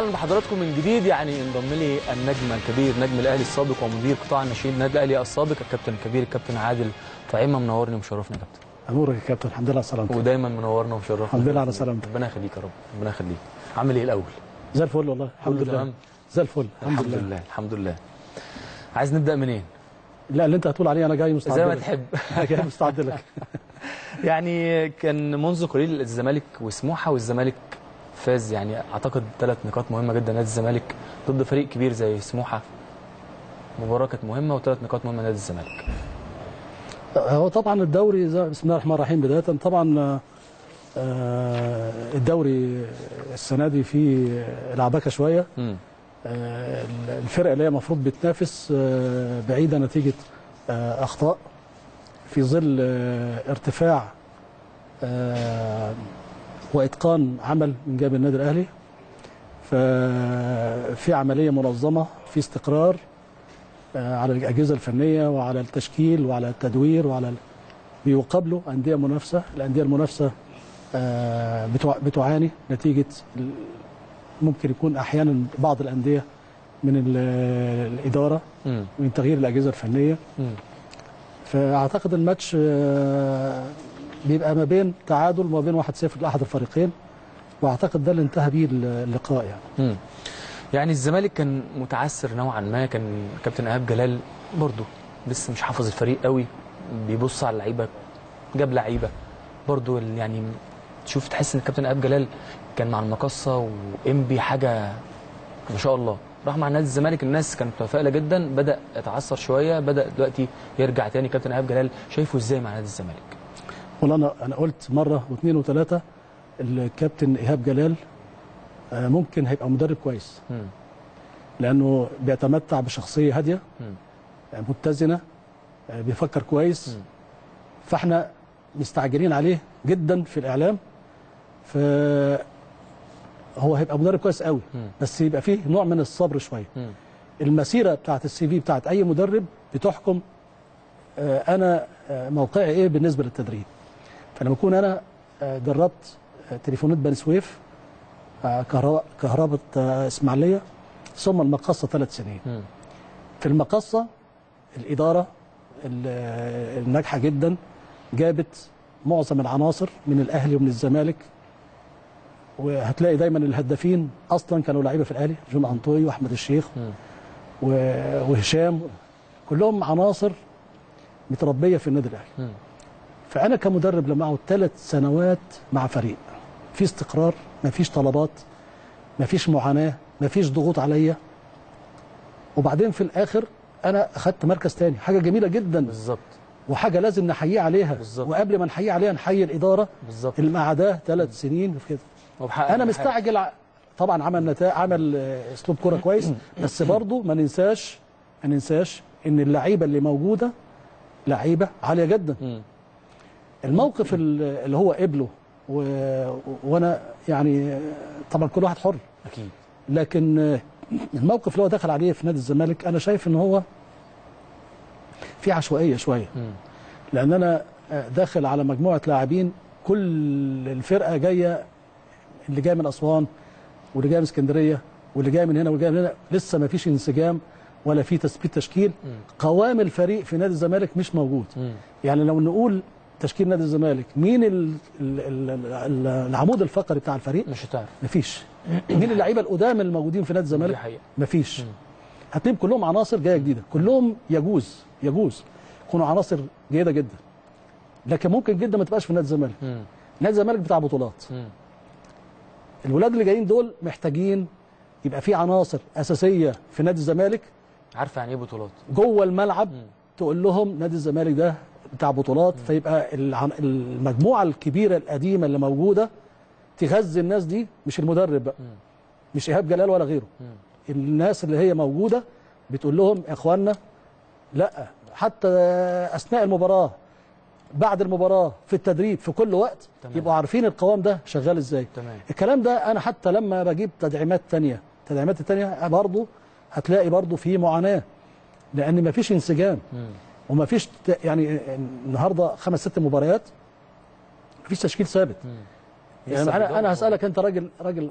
أهلا بحضراتكم من جديد يعني انضم لي النجم الكبير نجم الأهلي السابق ومدير قطاع الناشئين النادي الأهلي السابق الكابتن الكبير الكابتن عادل طعيمة. منورني ومشرفني يا كابتن. أمورك يا كابتن الحمد لله على سلامتك. ودايما منورنا ومشرفنا الحمد لله على سلامتك. ربنا يخليك يا رب ربنا يخليك. عامل إيه الأول؟ زي الفل والله الحمد لله؟ زي الفل الحمد, الحمد لله. الحمد لله. عايز نبدأ منين؟ لا اللي انت هتقول عليه أنا جاي مستعد زي ما. تحب. أنا جاي مستعد لك. يعني كان منذ قليل الزمالك وسموحة والزمالك فاز يعني أعتقد ثلاث نقاط مهمة جدا نادي الزمالك ضد فريق كبير زي سموحة. مباراة كانت مهمة وثلاث نقاط مهمة نادي الزمالك. هو طبعا الدوري بسم الله الرحمن الرحيم بداية طبعا آه، الدوري السنة دي فيه لعبكه شوية. آه، الفرقه اللي هي المفروض بتنافس آه، بعيدة نتيجة آه، أخطاء. في ظل آه، ارتفاع وإتقان عمل من جانب النادي الأهلي. ففي عملية منظمة في استقرار آه، على الأجهزة الفنية وعلى التشكيل وعلى التدوير وعلى بيقابلوا أندية منافسة. الأندية المنافسة آه، بتع- بتعاني نتيجة ال- ممكن يكون أحيانا بعض الأندية من ال- الإدارة امم من تغيير الأجهزة الفنية. امم فأعتقد الماتش آه، بيبقى ما بين تعادل وما بين 1-0 لأحد الفريقين وأعتقد ده اللي انتهى بيه اللقاء يعني. مم. يعني الزمالك كان متعثر نوعا ما كان كابتن إيهاب جلال برضه لسه مش حافظ الفريق قوي بيبص على اللعيبة جاب لعيبة. برضه يعني تشوف تحس إن كابتن إيهاب جلال كان مع المقصه وانبي حاجة ما شاء الله. راح مع نادي الزمالك الناس كانت متفائلة جدا بدأ يتعثر شوية بدأ دلوقتي يرجع تاني كابتن إيهاب جلال. شايفه إزاي مع نادي الزمالك؟ والله أنا أنا قلت مرة واثنين وثلاثة الكابتن إيهاب جلال آه، ممكن هيبقى مدرب كويس مم. لأنه بيتمتع بشخصية هادية. آه، متزنة آه، بيفكر كويس مم. فإحنا مستعجلين عليه جدا في الإعلام ف هو هيبقى مدرب كويس قوي. بس يبقى فيه نوع من الصبر شوية. المسيرة بتاعت ال CV بتاعت أي مدرب بتحكم أنا موقعي إيه بالنسبة للتدريب فلما اكون أنا آه، دربت آه، تليفونات بني سويف آه، كهرباء إسماعيلية ثم المقصة ثلاث سنين. في المقصة الإدارة ال- الناجحة جدا جابت معظم العناصر من الأهلي ومن الزمالك وهتلاقي دايما الهدافين أصلا كانوا لعيبة في الأهلي جون أنطوي وأحمد الشيخ وهشام كلهم عناصر متربية في النادي الأهلي. مم. فأنا كمدرب لما اقعد ثلاث سنوات مع فريق. في استقرار مفيش طلبات مفيش معاناة مفيش ضغوط عليا. وبعدين في الآخر أنا أخدت مركز تاني. حاجة جميلة جدا. بالظبط. وحاجة لازم نحييه عليها. بالظبط. وقبل ما نحييه عليها نحيي الإدارة بالظبط. اللي معداه ثلاث سنين في كده. حاجة. مستعجل ع- طبعا عمل نتائج عمل آه، أسلوب كره كويس. بس برضه ما ننساش ما ننساش إن اللعيبة اللي موجودة لعيبة عالية جدا. الموقف ال- اللي هو قبله و... وأنا يعني طبعا كل واحد حر أكيد لكن الموقف اللي هو دخل عليه في نادي الزمالك أنا شايف إن هو في عشوائية شوية. لأن أنا داخل على مجموعة لاعبين كل الفرقة جاية اللي جاي من أسوان واللي جاي من اسكندرية واللي جاي من هنا واللي جاي من هنا لسه ما فيش انسجام ولا في تثبيت تشكيل. قوام الفريق في نادي الزمالك مش موجود. يعني لو نقول تشكيل نادي الزمالك. مين ال ال ال ال العمود الفقري بتاع الفريق؟ مش هتعرف مفيش. مين اللعيبة القدام الموجودين في نادي دي الزمالك؟ مفيش. هتلاقيهم كلهم عناصر جاية جديدة. كلهم يجوز يجوز. يكونوا عناصر جيدة جدا. لكن ممكن جدا ما تبقاش في نادي الزمالك. نادي الزمالك بتاع بطولات. الولاد اللي جايين دول محتاجين يبقى في عناصر أساسية في نادي الزمالك. عارفه يعني إيه بطولات؟ جوه الملعب مم. تقول لهم نادي الزمالك ده بتاع بطولات فيبقى المجموعة الكبيرة القديمة اللي موجودة تغذي الناس دي مش المدرب بقى. مش إيهاب جلال ولا غيره. الناس اللي هي موجودة بتقول لهم يا اخوانا لأ حتى أثناء المباراة بعد المباراة في التدريب في كل وقت تمام. يبقوا عارفين القوام ده شغال إزاي تمام الكلام ده أنا حتى لما بجيب تدعيمات تانية التدعيمات التانية برضه هتلاقي برضه في معاناة لأن مفيش انسجام مم. ومفيش ت- يعني النهارده خمس ست مباريات مفيش تشكيل ثابت. يعني أنا أنا. هسألك أنت راجل راجل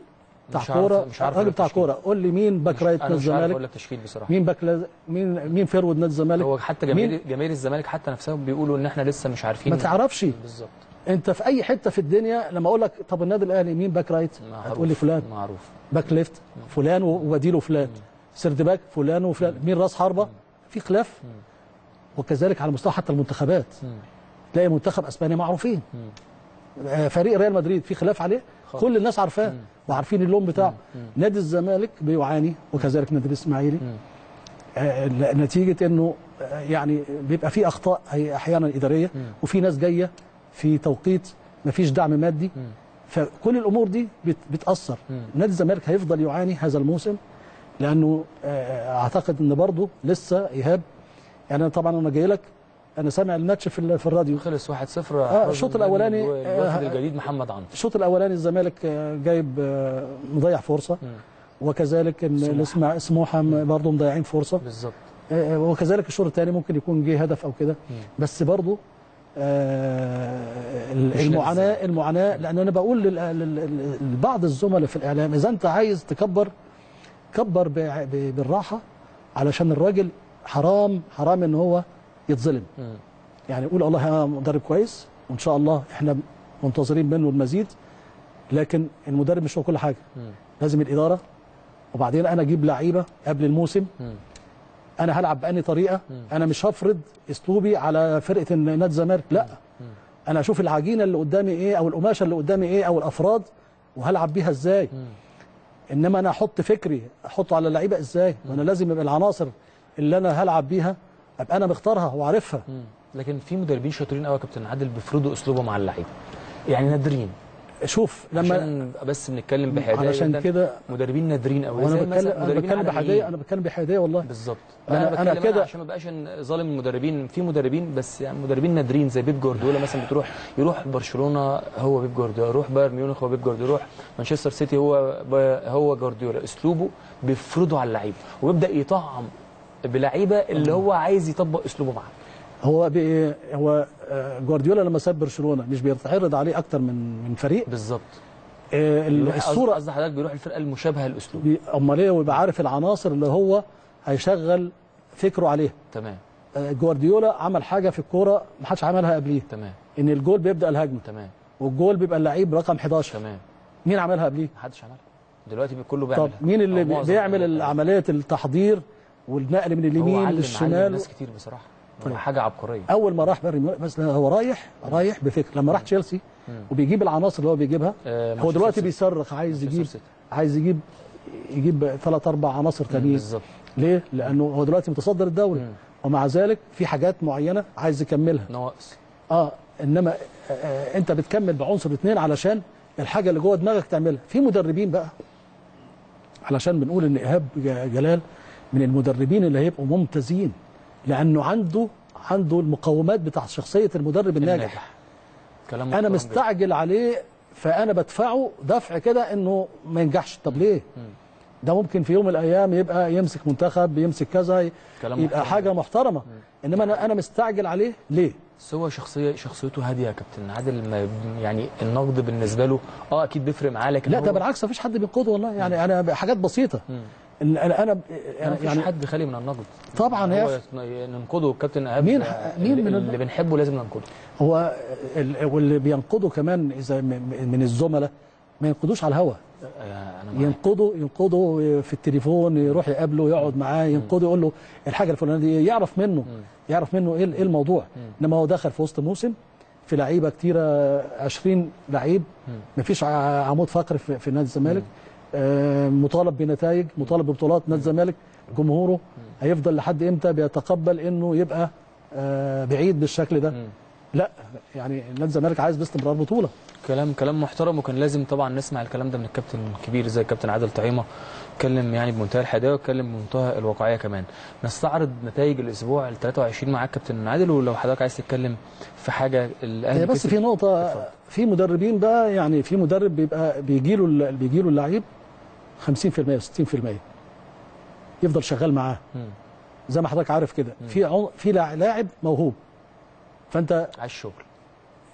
بتاع كورة مش عارف راجل بتاع. كورة. قول لي مين back right نادي مش عارف أقول الزمالك؟ لك تشكيل بصراحة. مين back لاز- مين مين forward نادي الزمالك؟ هو حتى؟ جماهير جماهير الزمالك حتى نفسهم بيقولوا إن إحنا لسه مش عارفين. ما تعرفش. بالظبط. أنت في أي حتة في الدنيا لما أقول لك طب النادي الأهلي مين back right. هتقول لي فلان. معروف. back left. فلان وبديله فلان. third back فلان وفلان. مين راس حربة؟ في خلاف. وكذلك على مستوى حتى المنتخبات. تلاقي منتخب أسبانيا معروفين. آه، فريق ريال مدريد في خلاف عليه. كل الناس عارفاه وعارفين اللون بتاعه. نادي الزمالك بيعاني وكذلك نادي الإسماعيلي. آه، نتيجة إنه آه، يعني بيبقى في أخطاء أحيانا إدارية وفي ناس جاية في توقيت ما فيش دعم مادي. فكل الأمور دي بت- بتأثر. نادي الزمالك هيفضل يعاني هذا الموسم لأنه أعتقد إن برضه لسه إيهاب يعني أنا طبعا أنا جاي لك أنا سامع الماتش في في الراديو. خلص 1-0 آه، الشوط الأولاني، الوافد آه، الجديد محمد عنتر الشوط الأولاني الزمالك آه، جايب آه، مضيع فرصة. وكذلك إن سموحة. نسمع سموحة برضه مضيعين فرصة. بالظبط. وكذلك الشوط الثاني ممكن يكون جه هدف أو كده. بس برضه آه، المعاناة المعاناة لأن أنا بقول لبعض الزملاء في الإعلام إذا أنت عايز تكبر كبر بالراحة علشان الراجل حرام حرام إن هو يتظلم. يعني قول الله يا مدرب كويس وإن شاء الله إحنا منتظرين منه المزيد لكن المدرب مش هو كل حاجة. لازم الإدارة وبعدين أنا أجيب لعيبة قبل الموسم. أنا هلعب بأني طريقة. أنا مش هفرض أسلوبي على فرقة نادي الزمالك لأ. أنا أشوف العجينة اللي قدامي إيه أو القماشة اللي قدامي إيه أو الأفراد وهلعب بيها إزاي؟ إنما أنا أحط فكري أحطه على اللعيبة إزاي؟ وأنا لازم يبقى العناصر اللي أنا هلعب بيها أبقى أنا مختارها وعارفها. لكن في مدربين شاطرين قوي يا كابتن عادل بيفرضوا اسلوبهم مع اللعيبة. يعني نادرين. شوف لما عشان بس بنتكلم بحيادية علشان. كده مدربين نادرين قوي وأنا زي بتكلم أنا بتكلم بحياديه. أنا بتكلم بحيادية والله. بالظبط. أنا بتكلم كده- عشان ما بقاش ظالم المدربين في مدربين بس يعني مدربين نادرين زي بيب جوارديولا مثلا بتروح يروح برشلونة هو بيب جوارديولا يروح بايرن ميونخ هو بيب جوارديولا يروح مانشستر سيتي هو هو جوارديولا. أسلوبه بيفرضه على اللعيبة ويبدأ يطعم بلعيبة اللي هو عايز يطبق أسلوبه معاه. هو بي هو آه، جوارديولا لما ساب برشلونة مش بيتعرض عليه أكتر من من فريق. بالظبط. آه، الصورة قصدي حضرتك بيروح الفرقة المشابهة لأسلوبه. بي- أمال إيه؟ ويبقى عارف العناصر اللي هو هيشغل فكره عليها. تمام. آه، جوارديولا عمل حاجة في الكورة ما حدش عملها قبليه. تمام. إن الجول بيبدأ الهجمة. تمام. والجول بيبقى اللعيب رقم 11 تمام. مين عملها قبليه؟ محدش عملها. دلوقتي كله طب بيعملها. مين اللي بيعمل. عمليه التحضير والنقل من اليمين للشمال ناس كتير بصراحة طيب. حاجة عبقرية أول ما راح ميونخ بس هو رايح رايح بفكر لما راح تشيلسي وبيجيب العناصر اللي هو بيجيبها آه، هو دلوقتي. بيصرخ عايز يجيب. عايز يجيب يجيب ثلاث أربع عناصر تانيين بالظبط ليه؟ لأنه هو دلوقتي متصدر الدوري. ومع ذلك في حاجات معينة عايز يكملها نواقص آه إنما آه آه أنت بتكمل بعنصر اثنين علشان الحاجة اللي جوه دماغك تعملها في مدربين بقى علشان بنقول إن إيهاب جلال من المدربين اللي هيبقوا ممتازين لأنه عنده عنده المقومات بتاع شخصية المدرب الناجح. الناجح. كلام أنا مستعجل عليه فأنا بدفعه دفع كده إنه ما ينجحش. طب ليه؟ ده ممكن في يوم من الأيام يبقى يمسك منتخب يمسك كذا كلام يبقى محترم حاجة محترمة. إنما أنا أنا مستعجل عليه. ليه؟ هو شخصية شخصيته هادية يا كابتن. عادل ما يعني النقد بالنسبة له آه أكيد بيفرق معاه لكن لا ده بالعكس مفيش حد بينقده والله. يعني أنا حاجات بسيطة. ان أنا أنا يعني حد خالي من النقد. طبعا يا ننقده الكابتن ايهاب مين- آه، مين من اللي ال- بنحبه لازم ننقده. هو ال- واللي بينقده كمان إذا من الزملاء ما ينقدوش على الهوا. آه، أنا معاك. ينقده ينقده في التليفون يروح يقابله يقعد معاه ينقده يقول له الحاجة الفلانية دي يعرف منه يعرف منه إيه إيه الموضوع. إنما هو دخل في وسط موسم في لعيبة كتيرة 20 لعيب. مفيش عمود فقري في, نادي الزمالك. آه، مطالب بنتائج مطالب ببطولات نادي الزمالك جمهوره هيفضل لحد إمتى بيتقبل إنه يبقى آه، بعيد بالشكل ده لا يعني نادي الزمالك عايز باستمرار بطولة كلام كلام محترم وكان لازم طبعا نسمع الكلام ده من الكابتن الكبير زي الكابتن عادل طعيمة اتكلم يعني بمنتهى الحياديه واتكلم بمنتهى الواقعيه كمان نستعرض نتائج الأسبوع ال 23 معاك كابتن عادل ولو حضرتك عايز تتكلم في حاجة الأهلي بس. في اتفضل. في مدربين بقى يعني في مدرب بيبقى بيجي له بيجي له اللعيب 50% 60% يفضل شغال معاه. مم. زي ما حضرتك عارف كده. في في لاع- لاعب موهوب. فأنت عايز شغل.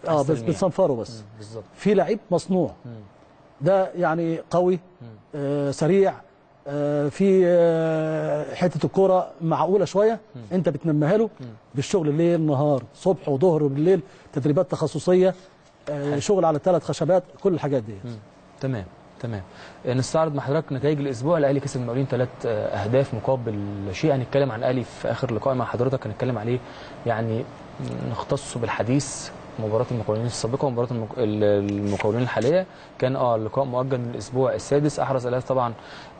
آه بس. بتصنفره بس. مم. بالظبط. في لعيب مصنوع. مم. ده يعني قوي آه سريع آه في آه حتة الكورة معقولة شوية. انت بتنميها له بالشغل ليل نهار صبح وظهر وبالليل تدريبات تخصصية آه شغل على ثلاث خشبات كل الحاجات دي تمام. تمام. نستعرض مع حضرتك نتائج الأسبوع الأهلي كسب المقاولين ثلاث أهداف مقابل شيء هنتكلم عن الأهلي في آخر لقاء مع حضرتك هنتكلم عليه يعني نختص بالحديث مباراة المقاولين السابقة ومباراة المق- ال- المقاولين الحالية. كان آه اللقاء مؤجل من الأسبوع السادس. أحرز الأهداف طبعا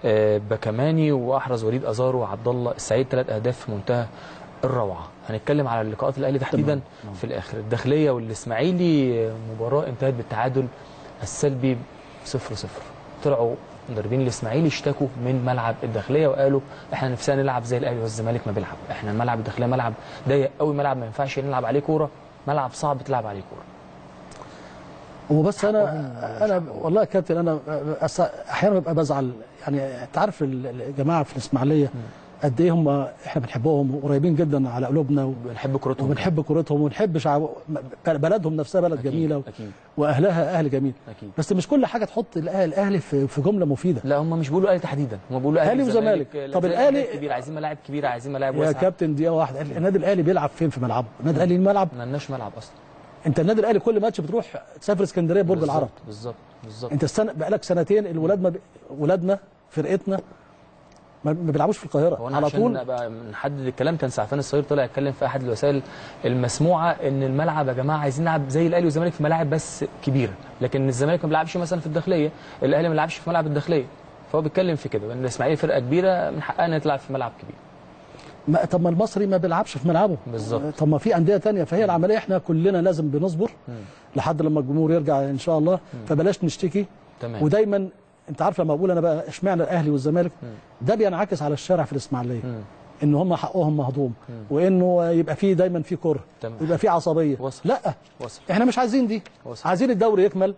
آه، بكماني وأحرز وليد أزارو وعبد الله السعيد ثلاث أهداف في منتهى الروعة. هنتكلم على اللقاءات الأهلي تحديدا في الآخر. الداخلية والإسماعيلي آه، مباراة إنتهت بالتعادل السلبي 0 0 طلعوا مدربين الإسماعيلي اشتكوا من ملعب الداخلية وقالوا إحنا نفسنا نلعب زي الأهلي والزمالك ما بيلعب. إحنا ملعب الداخلية ملعب ضيق قوي ملعب ما ينفعش نلعب عليه كورة ملعب صعب تلعب عليه كورة. وبس أنا أنا والله يا كابتن أنا أحيانا ببقى بزعل. يعني انت عارف ال- الجماعة في الإسماعيلية قد إيه هم إحنا بنحبهم وقريبين جدا على قلوبنا و- بنحب كورتهم. وبنحب كورتهم ونحب شعب بلدهم نفسها بلد أكيد، جميلة أكيد. وأهلها أهل جميل. أكيد. بس مش كل حاجة تحط الأهل- الاهلي في في جملة مفيدة. لا هم مش بيقولوا أهلي تحديدا. هم بيقولوا والزمالك. وزمالك. طب زي الأهلي- كبير عايزين ملاعب كبيره عايزين ملاعب يا واسعه كابتن دقيقه واحدة النادي الأهلي بيلعب فين في ملعبه؟ النادي الاهلي ملعب ما لناش ملعب أصلا. أنت النادي الأهلي كل ماتش بتروح تسافر اسكندرية برج العرب. بالظبط بالظبط. أنت السنة بقالك سنتين الولاد ما ب... ولادنا فرقتنا ما بيلعبوش في القاهرة. على عشان طول. ابقى نحدد الكلام كان سعفان الصغير طلع يتكلم في أحد الوسائل المسموعة إن الملعب يا جماعة عايزين نلعب زي الأهلي والزمالك في ملاعب بس كبيرة. لكن الزمالك ما بيلعبش مثلا في الداخلية الأهلي ما بيلعبش في ملعب الداخلية. فهو بيتكلم في كده إن الاسماعيلي فرقة كبيرة من حقها إنها تلعب في ملعب كبير. ما طب ما المصري ما بيلعبش في ملعبه. بالظبط. طب ما في أندية تانية فهي العملية إحنا كلنا لازم بنصبر لحد لما الجمهور يرجع إن شاء الله. فبلاش نشتكي. تمام. ودايما انت عارف لما بقول أنا بقى اشمعنى الاهلي والزمالك؟ ده بينعكس على الشارع في الإسماعيلية. إن هم حقهم مهضوم. وإنه يبقى فيه دايما في كره. يبقى في عصبية. وصل. لا. وصل. إحنا مش عايزين دي. وصل. عايزين الدوري يكمل.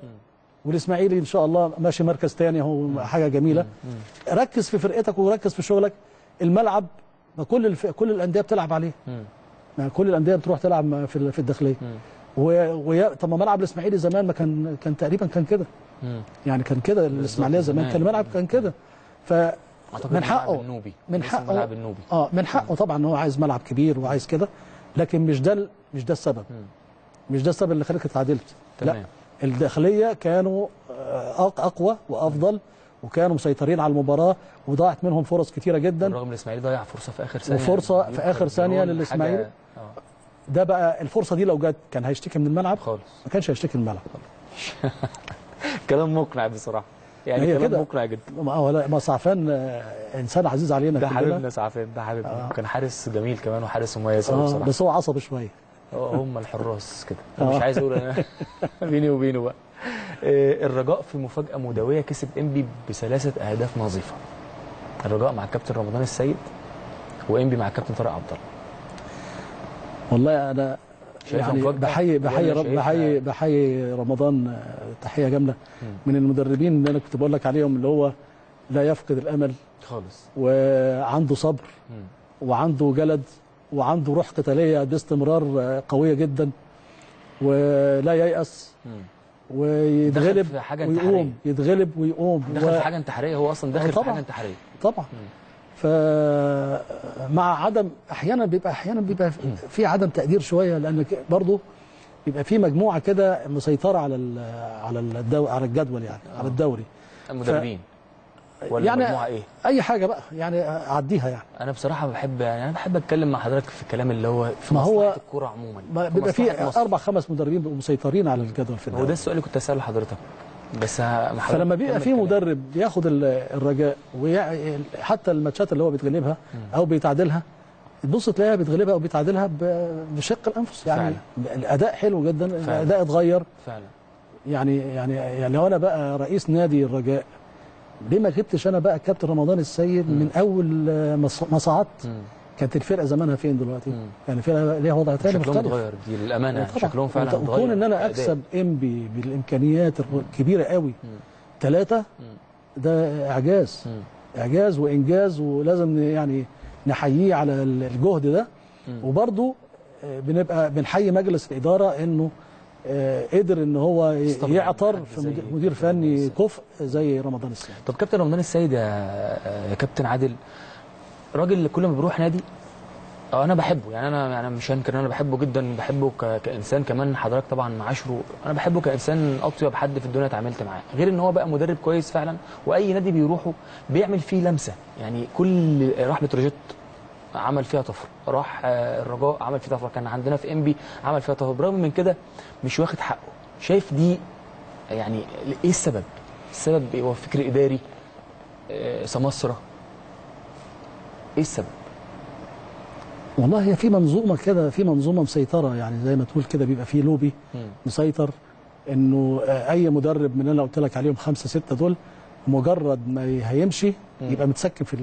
والإسماعيلي إن شاء الله ماشي مركز تاني أهو حاجة جميلة. ركز في فرقتك وركز في شغلك. الملعب ما كل الف... كل الأندية بتلعب عليه. ما كل الأندية بتروح تلعب في في الداخلية. و... و... طب ما ملعب الإسماعيلي زمان ما كان كان تقريبا كان كده. يعني كان كده الاسماعيليه زمان. كان الملعب كان كده. ف من حقه النوبي من حقه الملعب النوبي. آه من حقه طبعا إن هو عايز ملعب كبير وعايز كده لكن مش ده مش ده السبب. مش ده السبب اللي خليك اتعادلت. لا الداخلية كانوا آه، أقوى وأفضل وكانوا مسيطرين على المباراة وضاعت منهم فرص كتيرة جدا. بالرغم الإسماعيلي ضيع فرصة في آخر ثانية. وفرصة في جون، للإسماعيلي. حاجة- آه. ده بقى الفرصة دي لو جت كان هيشتكي من الملعب؟ خالص. ما كانش هيشتكي من الملعب. كلام مقنع بصراحة. يعني هي كلام. مقنع جدا. ما ما صعفان آه، إنسان عزيز علينا ده. حبيبنا سعفان ده حبيبنا. آه. كان حارس جميل كمان وحارس مميز قوي آه بصراحة. بس هو عصبي شوية. آه، هم الحراس كده. آه. مش عايز أقول أنا بيني وبينه بقى. آه، الرجاء في مفاجأة مدوية كسب إنبي بثلاثة أهداف نظيفة. الرجاء مع الكابتن رمضان السيد وإنبي مع الكابتن طارق عبد الله. والله أنا يعني؟ بحيي بحيي رب- بحيي بحيي رمضان تحية جامله من المدربين اللي أنا كنت بقول لك عليهم اللي هو لا يفقد الأمل خالص وعنده صبر. وعنده جلد وعنده روح قتالية باستمرار قوية جدا ولا ييأس. ويتغلب حاجة ويقوم. يتغلب ويقوم دخل في حاجة انتحارية هو أصلا داخل في. حاجة انتحارية طبعا فمع عدم أحيانا بيبقى أحيانا بيبقى في عدم تقدير شوية لأن برضه بيبقى في مجموعة كده مسيطرة على ال على الدو على الجدول يعني على الدوري. المدربين. ولا يعني مجموعه إيه؟ أي حاجة بقى يعني أعديها يعني. أنا بصراحة بحب يعني أنا بحب أتكلم مع حضرتك في الكلام اللي هو في ما هو- مصلحة الكورة عموما بيبقى في. أربع خمس مدربين بيبقوا مسيطرين على الجدول في هو ده الدوري السؤال اللي كنت أسأله لحضرتك. بس فلما بيبقى في. مدرب بياخد ال- الرجاء ويع- حتى الماتشات اللي هو بيتغلبها أو بيتعادلها تبص تلاقيها بيتغلبها أو بيتعادلها ب- بشق الأنفس. يعني الأداء حلو جدا الأداء اتغير. فعلا. يعني يعني يعني لو أنا بقى رئيس نادي الرجاء ليه ما جبتش أنا بقى كابتن رمضان السيد من أول ما صعدت. كانت الفرقة زمانها فين دلوقتي؟ مم. يعني الفرقه ليها وضع تاني شكلهم مختلف. اتغير دي للأمانة. شكلهم فعلا اتغير. وكون إن أنا. أكسب انبي بالإمكانيات الكبيره قوي. ثلاثة ده إعجاز. مم. إعجاز وإنجاز ولازم يعني نحييه على الجهد ده. وبرضه بنبقى بنحيي مجلس الإدارة إنه آه، قدر إن هو يعطر في مدير- فني كفء زي رمضان السيد. طب كابتن رمضان السيد يا يا كابتن عادل راجل كل ما بيروح نادي آه أنا بحبه. يعني أنا يعني مش هنكر أنا بحبه جدا بحبه ك... كإنسان. كمان حضرتك طبعا معاشره أنا بحبه كإنسان أطيب حد في الدنيا اتعاملت معاه. غير إن هو بقى مدرب كويس فعلا وأي نادي بيروحه بيعمل فيه لمسة. يعني كل راح بتروجيت عمل فيها طفرة. راح آه، الرجاء عمل فيها طفرة. كان عندنا في إنبي عمل فيها طفرة. برغم من كده مش واخد حقه. شايف دي يعني إيه السبب؟ السبب؟ هو فكر إداري آه، سمسره إيه السبب؟ والله هي في منظومة كده في منظومة مسيطرة يعني زي ما تقول كده بيبقى في لوبي. مسيطر إنه أي مدرب من اللي أنا قلت لك عليهم خمسة ستة دول مجرد ما هيمشي يبقى متسكن في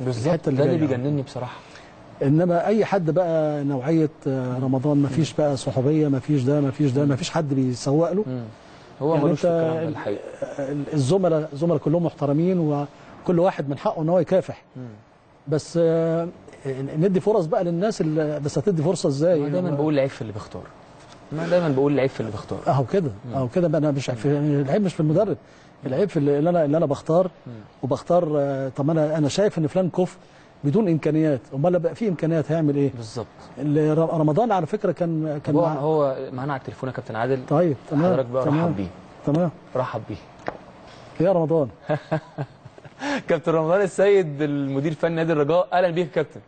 الحتة ده اللي اللي جاية. بيجنني بصراحة. إنما أي حد بقى نوعية آه، رمضان ما فيش بقى صحوبية ما فيش ده ما فيش ده ما فيش حد بيسوق له. هو يعني ملوش في ده الحقيقة. الزملاء الزملاء كلهم محترمين وكل واحد من حقه إن هو يكافح. بس آه، ندي فرص بقى للناس اللي بس هتدي فرصة إزاي؟ أنا دايما بقول العيب في اللي بيختار. ما دايما بقول العيب في اللي بيختار. اهو كده اهو كده بقى أنا مش في العيب مش في المدرب العيب في اللي أنا اللي أنا بختار. وبختار آه، طب أنا أنا شايف ان فلان كفء بدون امكانيات. امال بقى في امكانيات هيعمل إيه؟ بالظبط. رمضان على فكرة كان كان هو مع... هو معانا على التليفون يا كابتن عادل؟ طيب تمام حضرتك بقى تمام رحب بيه. تمام. رحب بيه. يا رمضان. كابتن رمضان السيد المدير الفني نادي الرجاء أهلا بيك يا كابتن.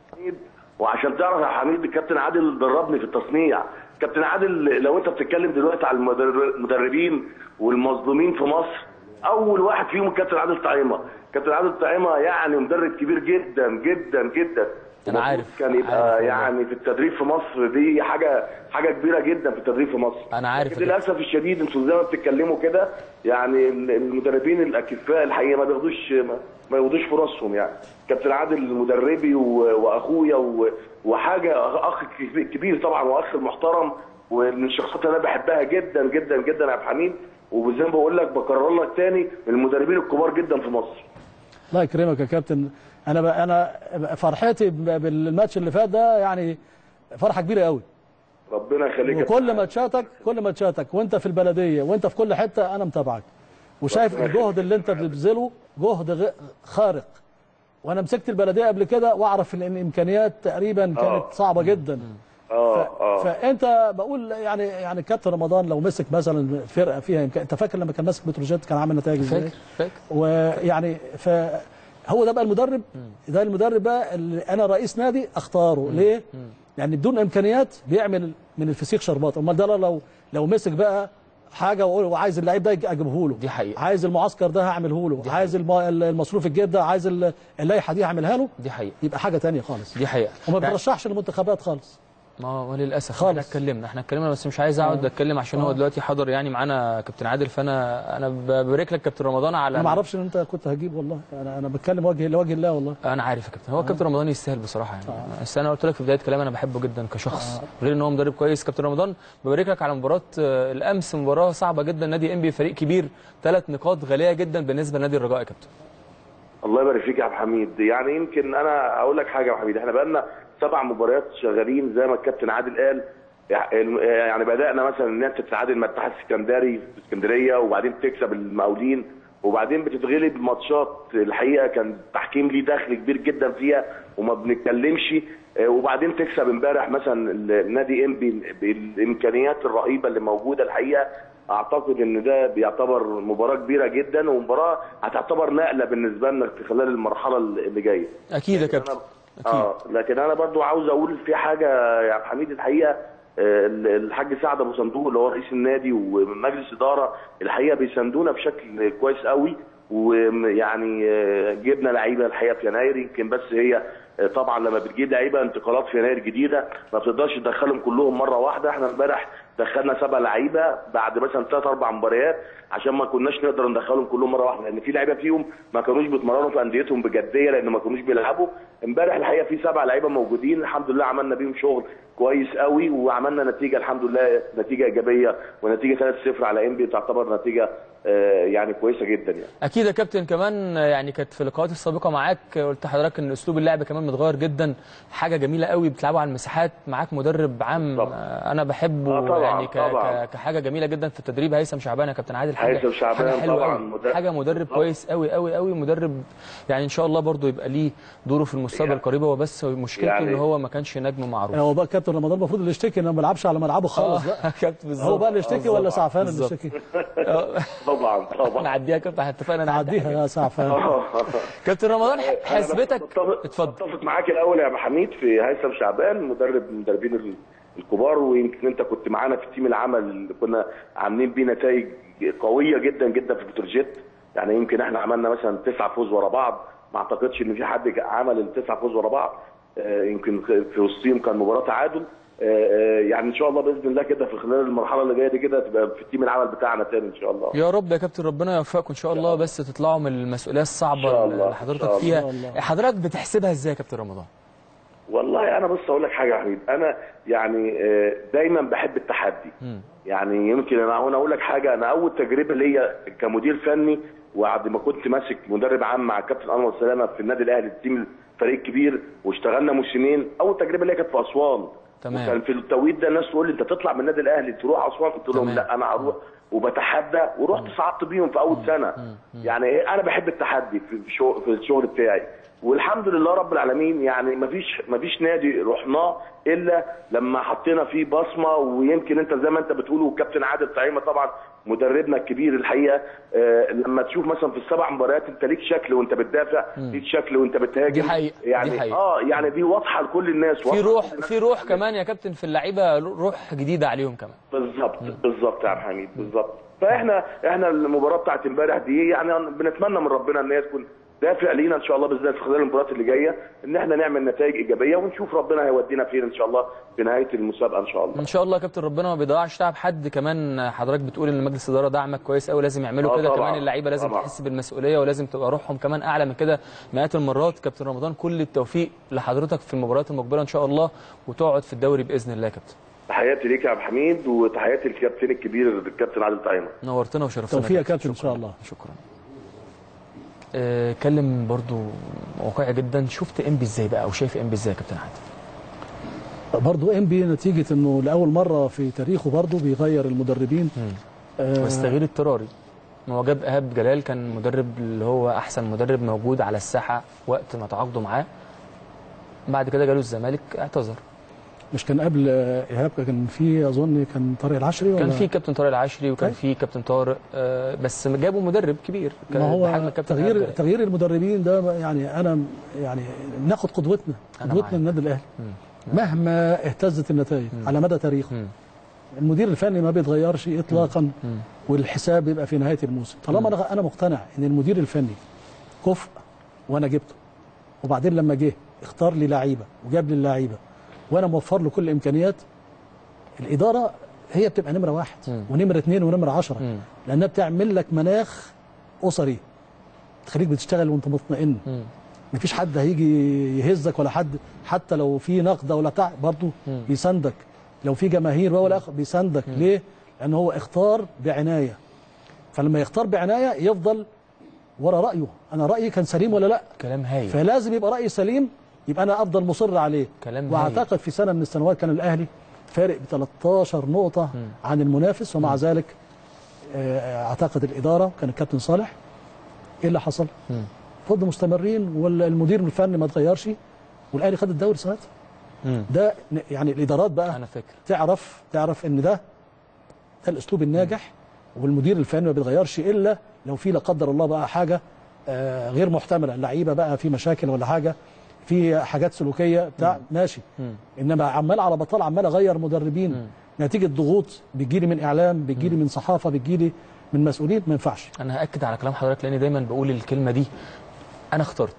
وعشان تعرف يا حميد الكابتن عادل دربني في التصنيع. كابتن عادل لو انت بتتكلم دلوقتي على المدر- المدربين والمظلومين في مصر أول واحد فيهم الكابتن عادل طعيمة. كابتن عادل طعيمة يعني مدرب كبير جدا جدا جدا. أنا عارف، كان عارف يبقى والله. يعني في التدريب في مصر دي حاجة حاجة كبيرة جدا في التدريب في مصر. أنا عارف للأسف الشديد أنتوا زي ما بتتكلموا كده يعني ال- المدربين الأكفاء الحقيقة ما بياخدوش ما- ياخدوش فرصهم يعني. كابتن عادل مدربي وأخويا وحاجة أخ كبير- طبعا وأخ محترم ومن الشخصيات اللي أنا بحبها جدا جدا جدا يا عبد الحميد. وزي ما بقول لك بكرر لك تاني من المدربين الكبار جدا في مصر. الله يكرمك يا كابتن. أنا. أنا فرحتي بالماتش اللي فات ده يعني فرحة كبيرة قوي ربنا يخليك وكل ماتشاتك كل ماتشاتك. وأنت في البلدية وأنت في كل حتة أنا متابعك. وشايف الجهد اللي أنت بتبذله جهد غ- خارق. وأنا مسكت البلدية قبل كده وأعرف إن الامكانيات تقريبا كانت آه. صعبة جدا. آه ف... آه. فأنت بقول يعني يعني كابتن رمضان لو مسك مثلا فرقة فيها إمكان... أنت فاكر لما كان ماسك بتروجيت كان عامل نتائج إزاي؟ فاكر فاكر. ويعني فهو ده بقى المدرب ده المدرب بقى اللي أنا رئيس نادي أختاره. ليه؟ يعني بدون إمكانيات بيعمل من الفسيخ شربات. أمال ده لو لو مسك بقى حاجة وأقول- وعايز اللعيب ده أجيبه له. دي حقيقة. عايز المعسكر ده هعمله له. عايز الم- المصروف الجيب ده عايز ال- اللائحة دي هعملها له. دي حقيقة. يبقى حاجة تانية خالص. دي حقيقة. وما يعني- بيرشحش المنتخبات خالص. ما هو للاسف خالص. إحنا اتكلمنا إحنا اتكلمنا بس مش عايز اقعد اتكلم عشان هو آه. دلوقتي حضر يعني معانا كابتن عادل فانا أنا ببارك لك كابتن رمضان على أنا ما أعرفش إن انت كنت هجيب والله. أنا أنا بتكلم وجه لوجه الله والله. أنا عارف يا كابتن. هو كابتن رمضان يستاهل بصراحة يعني. بس أنا قلت لك في بداية كلامي أنا بحبه جدا كشخص. غير إن هو مدرب كويس كابتن رمضان ببارك لك على مباراة آه، الأمس مباراة صعبة جدا. نادي انبي فريق كبير ثلاث نقاط غالية جدا بالنسبة لنادي الرجاء يا كابتن. الله يبارك فيك يا عبد الحميد. يعني يمكن أنا أقول لك حاجة يا عبد الحميد. إحنا بقالنا سبع مباريات شغالين زي ما الكابتن عادل قال. يعني بدأنا مثلا إن أنت تتعادل مع الاتحاد السكندري في إسكندرية وبعدين تكسب المقاولين وبعدين بتتغلب ماتشات الحقيقة كان التحكيم ليه دخل كبير جدا فيها وما بنتكلمش. آه، وبعدين تكسب امبارح مثلا النادي انبي بالإمكانيات الرهيبة اللي موجودة الحقيقة. أعتقد إن ده بيعتبر مباراة كبيرة جدا ومباراة هتعتبر نقلة بالنسبة لنا في خلال المرحلة اللي جاية. أكيد يا كابتن. أنا- آه لكن أنا برضو عاوز أقول في حاجة يا عبد الحميد الحقيقة آه، الحاج سعد أبو صندوق اللي هو رئيس النادي ومجلس إدارة الحقيقة بيساندونا بشكل كويس قوي ويعني آه، جبنا لعيبة الحقيقة في يناير يمكن بس هي آه، طبعا لما بتجيب لعيبة انتقالات في يناير جديدة ما بتقدرش تدخلهم كلهم مرة واحدة. إحنا امبارح دخلنا سبع لعيبة بعد مثلا ثلاث أربع مباريات عشان ما كناش نقدر ندخلهم كلهم مرة واحدة لأن في لعيبة فيهم ما كانوش بيتمرنوا في أنديتهم بجدية لأن ما كانوش بيلعبوا. امبارح الحقيقة في سبع لعيبة موجودين الحمد لله عملنا بيهم شغل كويس قوي وعملنا نتيجة الحمد لله نتيجة إيجابية ونتيجة 3-0 على إنبي تعتبر نتيجة يعني كويسة جدا يعني أكيد يا كابتن كمان يعني كانت في اللقاءات السابقة معاك قلت لحضرتك إن أسلوب اللعب كمان متغير جدا حاجة جميلة قوي بتلعبوا على المساحات معاك مدرب عام طبعا. آه، أنا بحبه آه طبعا طبعاً، يعني ك... طبعاً. كحاجة جميلة جدا في التدريب هيثم شعبان يا كابتن عادل حاجة هيثم شعبان حاجة حلوة طبعاً، قوي مدرب- حاجة مدرب بالظبط. كويس قوي قوي قوي مدرب يعني إن شاء الله برضو يبقى ليه دوره في المستقبل يعني- القريب هو بس مشكلته يعني- ان هو ما كانش نجم معروف هو بقى كابتن رمضان المفروض اللي يشتكي إنه ما بيلعبش على ملعبه خالص بقى كابتن بالظبط هو بقى اللي يشتكي ولا طبعاً. سعفان اللي. يشتكي طبعا طبعا. نعديها كابتن إحنا اتفقنا نعديها. يا سعفان كابتن رمضان حسبتك. اتفضل. بتفق معاك الأول يا أبو حميد في هيثم شعبان مدرب من المدربين ال- الكبار ويمكن أنت كنت معانا في تيم العمل اللي كنا عاملين بيه نتائج قوية جدا جدا في بتروجيت. يعني يمكن إحنا عملنا مثلا تسعة فوز ورا بعض. ما أعتقدش إن في حد عمل التسعة فوز ورا بعض. آه، يمكن في وسطهم كان مباراة تعادل يعني إن شاء الله بإذن الله كده في خلال المرحلة اللي جاية دي كده تبقى في تيم العمل بتاعنا تاني إن شاء الله. يا رب يا كابتن ربنا يوفقكم إن شاء الله بس تطلعوا من المسؤولية إن شاء الصعبه الله، اللي حضرتك إن شاء فيها الله. حضرتك بتحسبها إزاي يا كابتن رمضان؟ والله أنا بص أقول لك حاجة يا حميد أنا يعني آه، دايما بحب التحدي. يعني يمكن أنا هنا أقول لك حاجة أنا أول تجربة ليا كمدير فني وبعد ما كنت ماسك مدرب عام مع الكابتن أنور سلامة في النادي الأهلي التيم الفريق الكبير واشتغلنا موسمين أول تجربة ليا كانت في أسوان. تمام. وكان في التوقيت ده الناس تقول لي أنت تطلع من النادي الأهلي تروح أسوان؟ قلت لهم. لا أنا هروح وبتحدى. ورحت صعدت بيهم في أول سنة. يعني إيه، أنا بحب التحدي في في شو- في الشغل بتاعي. والحمد لله رب العالمين يعني مفيش مفيش نادي رحناه إلا لما حطينا فيه بصمة ويمكن أنت زي ما أنت بتقول والكابتن عادل طعيمه طبعا مدربنا الكبير الحقيقة آه لما تشوف مثلا في السبع مباريات أنت ليك شكل وأنت بتدافع ليك شكل وأنت بتهاجم. دي حقيقة، دي يعني حقيقة. آه يعني دي واضحة لكل الناس في روح. في روح كمان يا كابتن في اللعيبة روح جديدة عليهم كمان. بالظبط بالظبط يا عبد الحميد بالظبط. فإحنا إحنا المباراة بتاعت امبارح دي يعني بنتمنى من ربنا إن هي تكون دافع لينا إن شاء الله باذن الله في خلال المباريات اللي جاية إن إحنا نعمل نتائج إيجابية ونشوف ربنا هيودينا فين إن شاء الله في نهايه المسابقة إن شاء الله. إن شاء الله يا كابتن ربنا ما بيضيعش تعب حد كمان. حضرتك بتقول إن مجلس الإدارة دعمك كويس قوي لازم يعملوا آه كده. كمان اللعيبة لازم طبعاً. تحس بالمسؤولية ولازم تبقى روحهم كمان أعلى من كده مئات المرات. كابتن رمضان كل التوفيق لحضرتك في المباريات المقبلة إن شاء الله وتقعد في الدوري بإذن الله يا كابتن. تحياتي ليك يا عبد الحميد وتحياتي للكابتن الكبير الكابتن عادل طعيمه نورتنا وشرفتنا توفيق يا كابتن. إن شاء الله. شكرا. كلم برضو واقعي جدا. شفت انبي إزاي بقى؟ أو شايف انبي إزاي يا كابتن عادل؟ برضو انبي نتيجة إنه لأول مرة في تاريخه برضو بيغير المدربين. آه، واستغير اضطراري هو جاب إيهاب جلال كان مدرب اللي هو أحسن مدرب موجود على الساحة وقت ما تعاقدوا معاه. بعد كده جاله الزمالك اعتذر. مش كان قبل إيهاب كان في أظن كان طارق العشري كان ولا في كابتن طارق العشري وكان طيب. في كابتن طارق آه، بس جابوا مدرب كبير كان ما هو تغيير جلال. تغيير المدربين ده يعني أنا يعني ناخد قدوتنا قدوتنا. النادي الأهلي. مهما اهتزت النتائج على مدى تاريخه. المدير الفني ما بيتغيرش اطلاقا والحساب بيبقى في نهاية الموسم. طالما أنا أنا مقتنع إن المدير الفني كفء وأنا جبته وبعدين لما جه اختار لي لعيبة وجاب لي اللعيبة وأنا موفر له كل الإمكانيات الإدارة هي بتبقى نمرة واحد مم. ونمرة اثنين ونمرة عشرة مم. لأنها بتعمل لك مناخ أسري تخليك بتشتغل وأنت مطمئن. مفيش حد هيجي يهزك ولا حد حتى لو في نقد ولا بتاع برضه. بيساندك لو في جماهير ولا اخر بيساندك ليه؟ لأن هو اختار بعناية فلما يختار بعناية يفضل ورا رأيه أنا رأيي كان سليم ولا لأ كلام هايل فلازم يبقى رايي سليم يبقى أنا أفضل مصر عليه. كلام هايل. وأعتقد في سنة من السنوات كان الأهلي فارق ب 13 نقطه عن المنافس ومع ذلك آه، أعتقد الإدارة كان الكابتن صالح. إيه اللي حصل؟ فضلوا مستمرين والمدير الفني ما اتغيرش والأهلي خد الدوري ساعتها. ده يعني الإدارات بقى أنا فاكر. تعرف تعرف إن ده ده الأسلوب الناجح والمدير الفني ما بيتغيرش إلا لو في لا قدر الله بقى حاجة آه، غير محتملة. اللعيبة بقى في مشاكل ولا حاجة. في حاجات سلوكية بتاع ماشي. مم. إنما عمال على بطال عمال أغير مدربين. نتيجة ضغوط بتجيلي من إعلام بتجيلي من صحافة بتجيلي من مسؤولين ما ينفعش. أنا هأكد على كلام حضرتك لأني دايما بقول الكلمة دي. أنا اخترت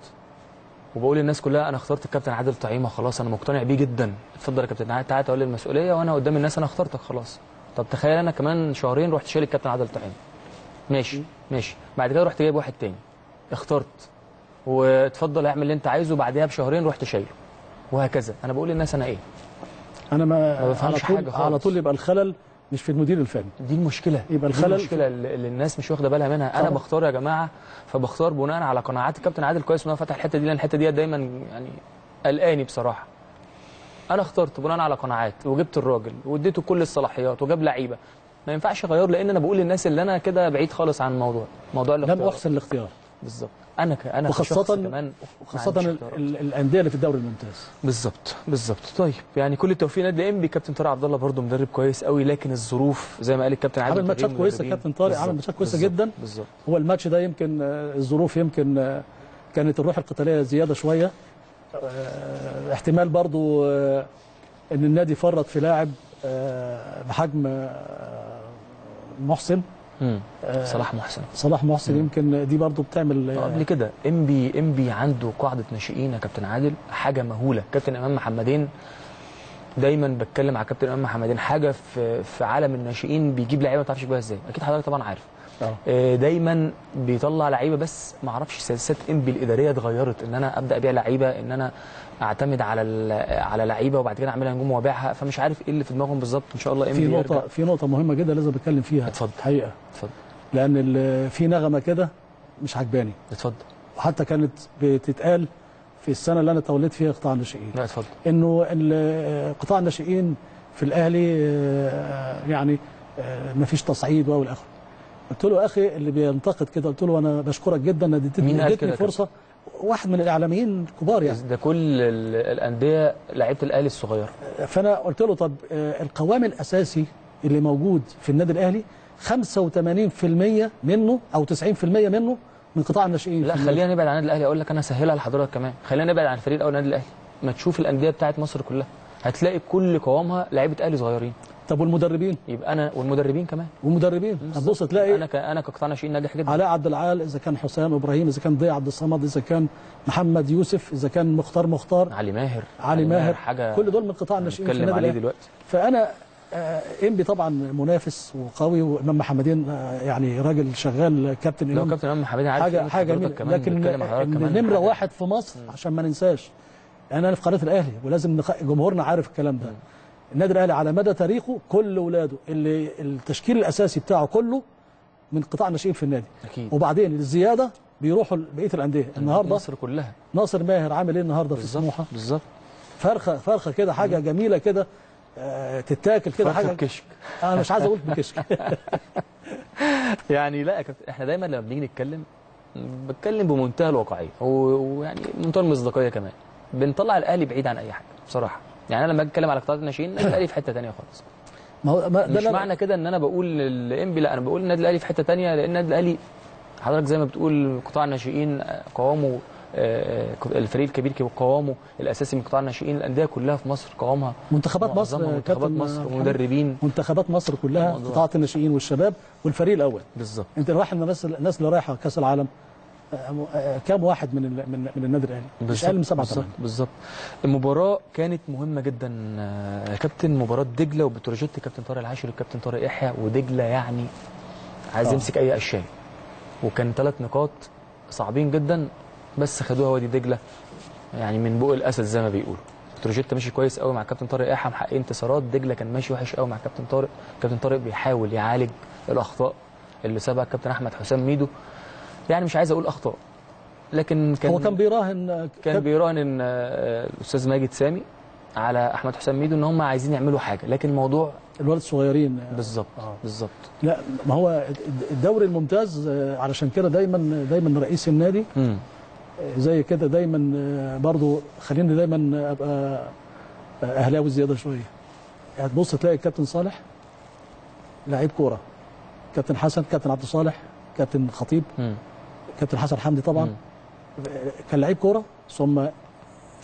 وبقول للناس كلها أنا اخترت الكابتن عادل طعيمة خلاص أنا مقتنع بيه جدا. اتفضل يا كابتن عادل تعالى تولي المسؤولية وأنا قدام الناس أنا اخترتك خلاص. طب تخيل أنا كمان شهرين رحت شايل الكابتن عادل طعيمة. ماشي ماشي. بعد كده رحت جايب واحد تاني. اخترت. واتفضل اعمل اللي انت عايزه بعدها بشهرين رحت شايله. وهكذا. أنا بقول للناس أنا إيه؟ أنا ما, ما بفهمش حاجة خالص. على طول يبقى الخلل مش في المدير الفني. دي المشكلة. يبقى دي الخلل المشكلة اللي الناس مش واخدة بالها منها. أنا. بختار يا جماعة فبختار بناء على قناعات الكابتن عادل كويس إن هو فتح الحتة دي لأن الحتة دي دايما يعني قلقاني بصراحة. أنا اخترت بناء على قناعات وجبت الراجل واديته كل الصلاحيات وجاب لعيبة. ما ينفعش اغيره لأن أنا بقول للناس اللي أنا كده بعيد خالص عن الموضوع. موضوع لم الاختيار. احسن الاختيار. بالظبط. أنا ك... أنا كشخص كمان ما خاصه عنديش ال- اختيارات. ال- الأندية اللي في الدوري الممتاز بالظبط بالظبط طيب يعني كل التوفيق لنادي انبي كابتن طارق عبد الله برضه مدرب كويس قوي لكن الظروف زي ما قال الكابتن عادل عمل ماتشات مدربين. كابتن طارق، عمل ماتشات كويسة بالظبط، جدا. بالظبط هو الماتش ده يمكن آه، الظروف يمكن آه، كانت الروح القتالية زيادة شوية آه، احتمال برضو إن النادي فرط في لاعب بحجم محسن. آه، صلاح محسن. صلاح محسن يمكن دي برضو بتعمل آه، قبل كده انبي انبي عنده قاعدة ناشئين يا كابتن عادل حاجة مهولة. كابتن إمام محمدين دايما بتكلم على كابتن إمام محمدين. حاجة في في عالم الناشئين بيجيب لعيبة ما تعرفش يجيبها إزاي. أكيد حضرتك طبعا عارف. آه. آه، دايما بيطلع لعيبة بس ما أعرفش سياسات انبي الإدارية اتغيرت إن أنا أبدأ أبيع لعيبة إن أنا اعتمد على ال- على لعيبة وبعد كده اعملها نجوم وابيعها فمش عارف إيه اللي في دماغهم بالظبط. إن شاء الله في انبي نقطه يرجع. في نقطة مهمة جدا لازم أتكلم فيها. اتفضل. حقيقه اتفضل. لأن في نغمة كده مش عجباني. اتفضل. وحتى كانت بتتقال في السنة اللي أنا توليت فيها قطاع الناشئين. لا اتفضل. إنه قطاع الناشئين في الأهلي آه، يعني ما فيش تصعيد والى اخره قلت له أخي اللي بينتقد كده قلت له أنا بشكرك جدا ان اديتني اديتني كده؟ فرصة واحد من الإعلاميين الكبار يعني. ده كل ال- الأندية لعيبة الأهلي الصغيره فأنا قلت له طب آه، القوام الأساسي اللي موجود في النادي الأهلي 85% منه أو 90% منه من قطاع الناشئين لا. خلينا نبعد عن النادي الأهلي. أقول لك أنا اسهلها لحضرتك كمان. خلينا نبعد عن الفريق الأول النادي الأهلي. ما تشوف الأندية بتاعت مصر كلها. هتلاقي كل قوامها لعيبة أهلي صغيرين. طب والمدربين؟ يبقى أنا والمدربين كمان. والمدربين؟ هتبص تلاقي أنا ك... أنا كقطاع ناشئين ناجح جدا. علاء عبد العال إذا كان حسام إبراهيم إذا كان ضياء عبد الصمد إذا كان محمد يوسف إذا كان مختار مختار. علي ماهر. علي ماهر حاجة كل دول من قطاع الناشئين في النادي عليه دلوقتي. فأنا آه، إنبي طبعا منافس وقوي وإمام محمدين آه، يعني راجل شغال كابتن لو إمام. كابتن إمام حميدي عارف حاجة حاجة جميلة. كمان لكن نمرة. واحد في مصر عشان ما ننساش. أنا أنا في قناة الأهلي ولازم جمهورنا عارف الكلام ده. النادي الاهلي على مدى تاريخه كل اولاده اللي التشكيل الأساسي بتاعه كله من قطاع الناشئين في النادي. أكيد. وبعدين الزيادة بيروحوا بقية الأندية. النهارده مصر كلها. ناصر ماهر عامل إيه النهارده في سموحه بالظبط. فرخة فرخة كده حاجة جميلة كده آه، تتاكل كده حاجة بكشك. أنا مش عايز أقول بكشك. يعني لا إحنا دايما لما بنيجي نتكلم بتكلم بمنتهى الواقعية ويعني منتهى المصداقية كمان. بنطلع الأهلي بعيد عن أي حاجة بصراحة. يعني أنا لما أتكلم على قطاعات الناشئين النادي الأهلي في حتة ثانية خالص. ما هو ما ده مش معنى كده إن أنا بقول الانبي لا أنا بقول النادي الأهلي في حتة ثانية لأن النادي الأهلي حضرتك زي ما بتقول قطاع الناشئين آه، قوامه آه، الفريق الكبير قوامه الأساسي من قطاع الناشئين الأندية كلها في مصر قوامها. منتخبات مصر منتخبات مصر. ومدربين. منتخبات مصر كلها. قطاعة الناشئين والشباب والفريق الأول. بالظبط. أنت رايح الناس الناس اللي رايحة كأس العالم آه، آه، كام واحد من من من النادي الأهلي؟ مش أقل من سبعة بالظبط بالظبط. المباراة كانت مهمة جدا آه، يا كابتن. مباراة دجلة وبتروجيت كابتن طارق العاشر والكابتن طارق يحيى ودجلة يعني عايز آه. يمسك أي أشياء. وكان ثلاث نقاط صعبين جدا بس خدوها وادي دجلة يعني من بوق الأسد زي ما بيقولوا. بتروجيت ماشي كويس قوي مع كابتن طارق يحيى محقق انتصارات. دجلة كان ماشي وحش قوي مع كابتن طارق. كابتن طارق بيحاول يعالج الأخطاء اللي سابها كابتن أحمد حسام ميدو. يعني مش عايز أقول أخطاء. لكن كان هو كان بيراهن آه، كان بيراهن ان آه، الاستاذ ماجد سامي على أحمد حسام ميدو إن هم عايزين يعملوا حاجة. لكن الموضوع الولد الصغيرين. آه، بالظبط آه. بالظبط. لا ما هو الدوري الممتاز آه، علشان كده دايما دايما رئيس النادي. آه، زي كده دايما آه، برضو خليني دايما أبقى آه، أهلاوي زيادة شوية. هتبص تلاقي الكابتن صالح لعيب كورة. كابتن حسن كابتن عبد الصالح كابتن خطيب. امم كابتن حسن حمدي طبعا. كان لعيب كورة ثم آه،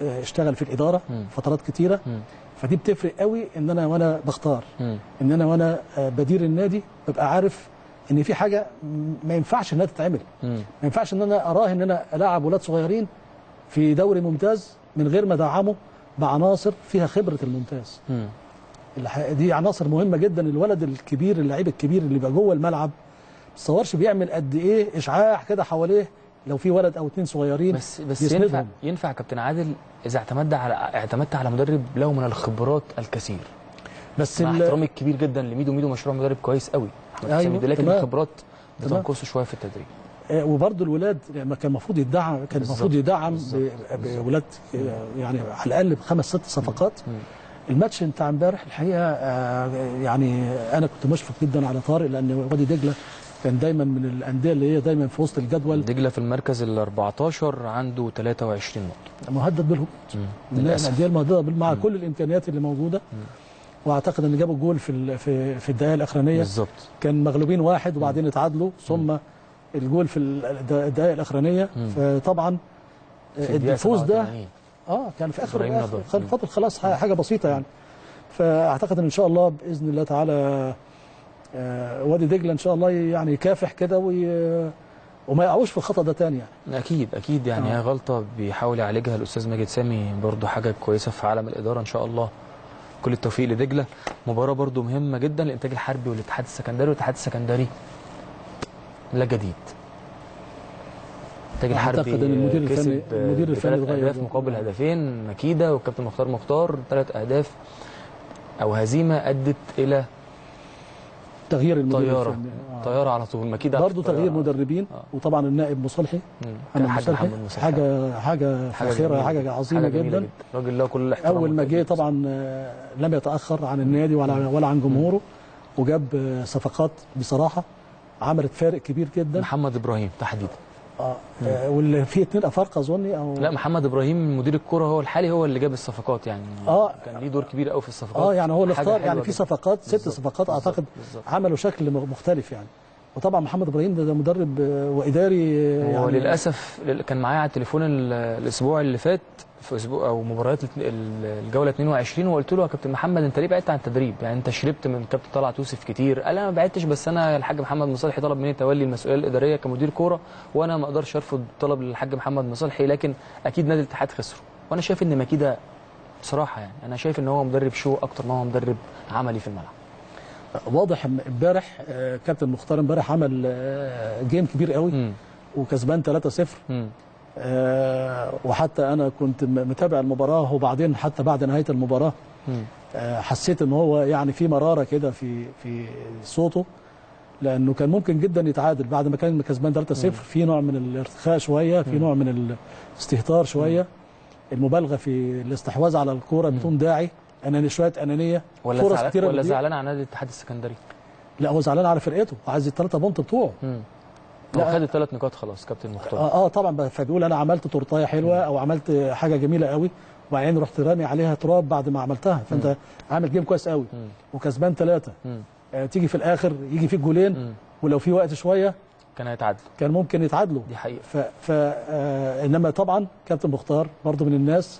اشتغل في الإدارة مم. فترات كتيرة. مم. فدي بتفرق قوي إن أنا وأنا بختار. امم إن أنا وأنا آه، بدير النادي ببقى عارف إن في حاجة م- ما ينفعش إنها تتعمل. ما ينفعش إن أنا أراهن إن أنا ألعب ولاد صغيرين في دوري ممتاز من غير ما أدعمه بعناصر فيها خبرة الممتاز. الح- دي عناصر مهمة جدا. الولد الكبير اللعيب الكبير اللي بيبقى جوه الملعب تصورش بيعمل قد إيه إشعاع كده حواليه لو في ولد أو اتنين صغيرين بس بس يسندهم. ينفع ينفع كابتن عادل إذا اعتمدت على اعتمدت على مدرب له من الخبرات الكثير بس مع احترامي الكبير جدا لميدو ميدو مشروع مدرب كويس قوي احمد حسام أيوة، ميدو لكن تمام. الخبرات. بتنقصه شوية في التدريب آه، وبرضه الولاد لما كان المفروض يدعم كان المفروض. يدعم بولاد يعني على الأقل بخمس ست صفقات الماتش بتاع امبارح الحقيقة آه، يعني أنا كنت مشفق جدا على طارق لأن وادي دجلة كان دايما من الأندية اللي هي دايما في وسط الجدول. دجلة في المركز ال 14 عنده 23 نقطة. مهدد بالهبوط. من. الأندية المهددة مع كل الإمكانيات اللي موجودة. وأعتقد إن جابوا الجول في في في الدقائق الأخرانية. بالظبط. كان مغلوبين واحد وبعدين اتعادلوا. ثم الجول في الد- الدقائق الأخرانية. فطبعا الفوز ده 87. آه كان في آخر. كان فاضل خلاص حاجة بسيطة يعني. فأعتقد ان إن شاء الله بإذن الله تعالى وادي دجلة إن شاء الله يعني يكافح كده وي- وما يقعوش في الخطأ ده تاني يعني. أكيد أكيد يعني آه. هي غلطة بيحاول يعالجها الأستاذ ماجد سامي برضو حاجة كويسة في عالم الإدارة إن شاء الله. كل التوفيق لدجلة. مباراة برضو مهمة جدا للانتاج الحربي والاتحاد السكندري والاتحاد السكندري لا جديد. الإنتاج الحربي أعتقد إن المدير الفني- المدير الفني اتغير. أهداف مقابل هدفين مكيدة والكابتن مختار مختار ثلاث أهداف. أو هزيمة أدت إلى تغيير المدير طيارة الفني. آه. على طول مكيده برضه طيارة. تغيير مدربين آه. وطبعا النائب مصلحي مم. محمد حاج مصلحي محمد مصلحي. حاجة حاجة فاخره جميلة حاجة جداً. عظيمة حاجة جدا راجل له كل الاحترام أول ما جه. طبعا آه، لم يتأخر عن النادي ولا ولا عن جمهوره وجاب آه، صفقات بصراحة عملت فارق كبير جدا محمد إبراهيم تحديدا آه آه، واللي فيه اثنين افارقه اظني أو لا محمد إبراهيم مدير الكره هو الحالي هو اللي جاب الصفقات يعني آه. كان ليه دور كبير قوي في الصفقات آه يعني هو اللي اختار يعني في. صفقات ست. صفقات أعتقد بالظبط. عملوا شكل مختلف يعني وطبعا محمد إبراهيم ده, ده مدرب آه، وإداري آه، يعني للاسف لل- كان معايا على التليفون ال- الأسبوع اللي فات في أسبوع أو مباريات الجولة 22 وقلت له يا كابتن محمد أنت ليه بعدت عن التدريب؟ يعني أنت شربت من كابتن طلعت يوسف كتير. قال أنا ما بعدتش بس أنا الحاج محمد مصلحي طلب مني تولي المسؤولية الإدارية كمدير كورة وأنا ما أقدرش أرفض طلب الحاج محمد مصلحي لكن أكيد نادي الاتحاد خسره. وأنا شايف إن مكيده بصراحة يعني أنا شايف إن هو مدرب شو أكتر ما هو مدرب عملي في الملعب. واضح إن امبارح آه، كابتن مختار امبارح عمل آه، جيم كبير قوي وكسبان 3-0 امم آه، وحتى أنا كنت متابع المباراة وبعدين حتى بعد نهاية المباراة آه، حسيت إن هو يعني في مرارة كده في في صوته لأنه كان ممكن جدا يتعادل. بعد ما كان كسبان 3-0 في نوع من الارتخاء شوية في نوع من الاستهتار شوية. المبالغة في الاستحواذ على الكورة بدون داعي اناني شوية أنانية ولا فرص زعلان كتيرة ولا. زعلان على نادي الاتحاد السكندري؟ لا هو زعلان على فرقته وعايز الثلاثه بونت بتوعه. لا. خد الثلاث نقاط خلاص كابتن مختار. آه, آه طبعا فبيقول أنا عملت تورتاية حلوة أو عملت حاجة جميلة قوي وبعدين رحت رامي عليها تراب بعد ما عملتها. فأنت عامل جيم كويس قوي مم. وكسبان ثلاثة. مم. آه تيجي في الآخر يجي فيك جولين مم. ولو في وقت شوية كان هيتعادل كان ممكن يتعادلوا. دي حقيقة. ف, ف آه إنما طبعا كابتن مختار برضو من الناس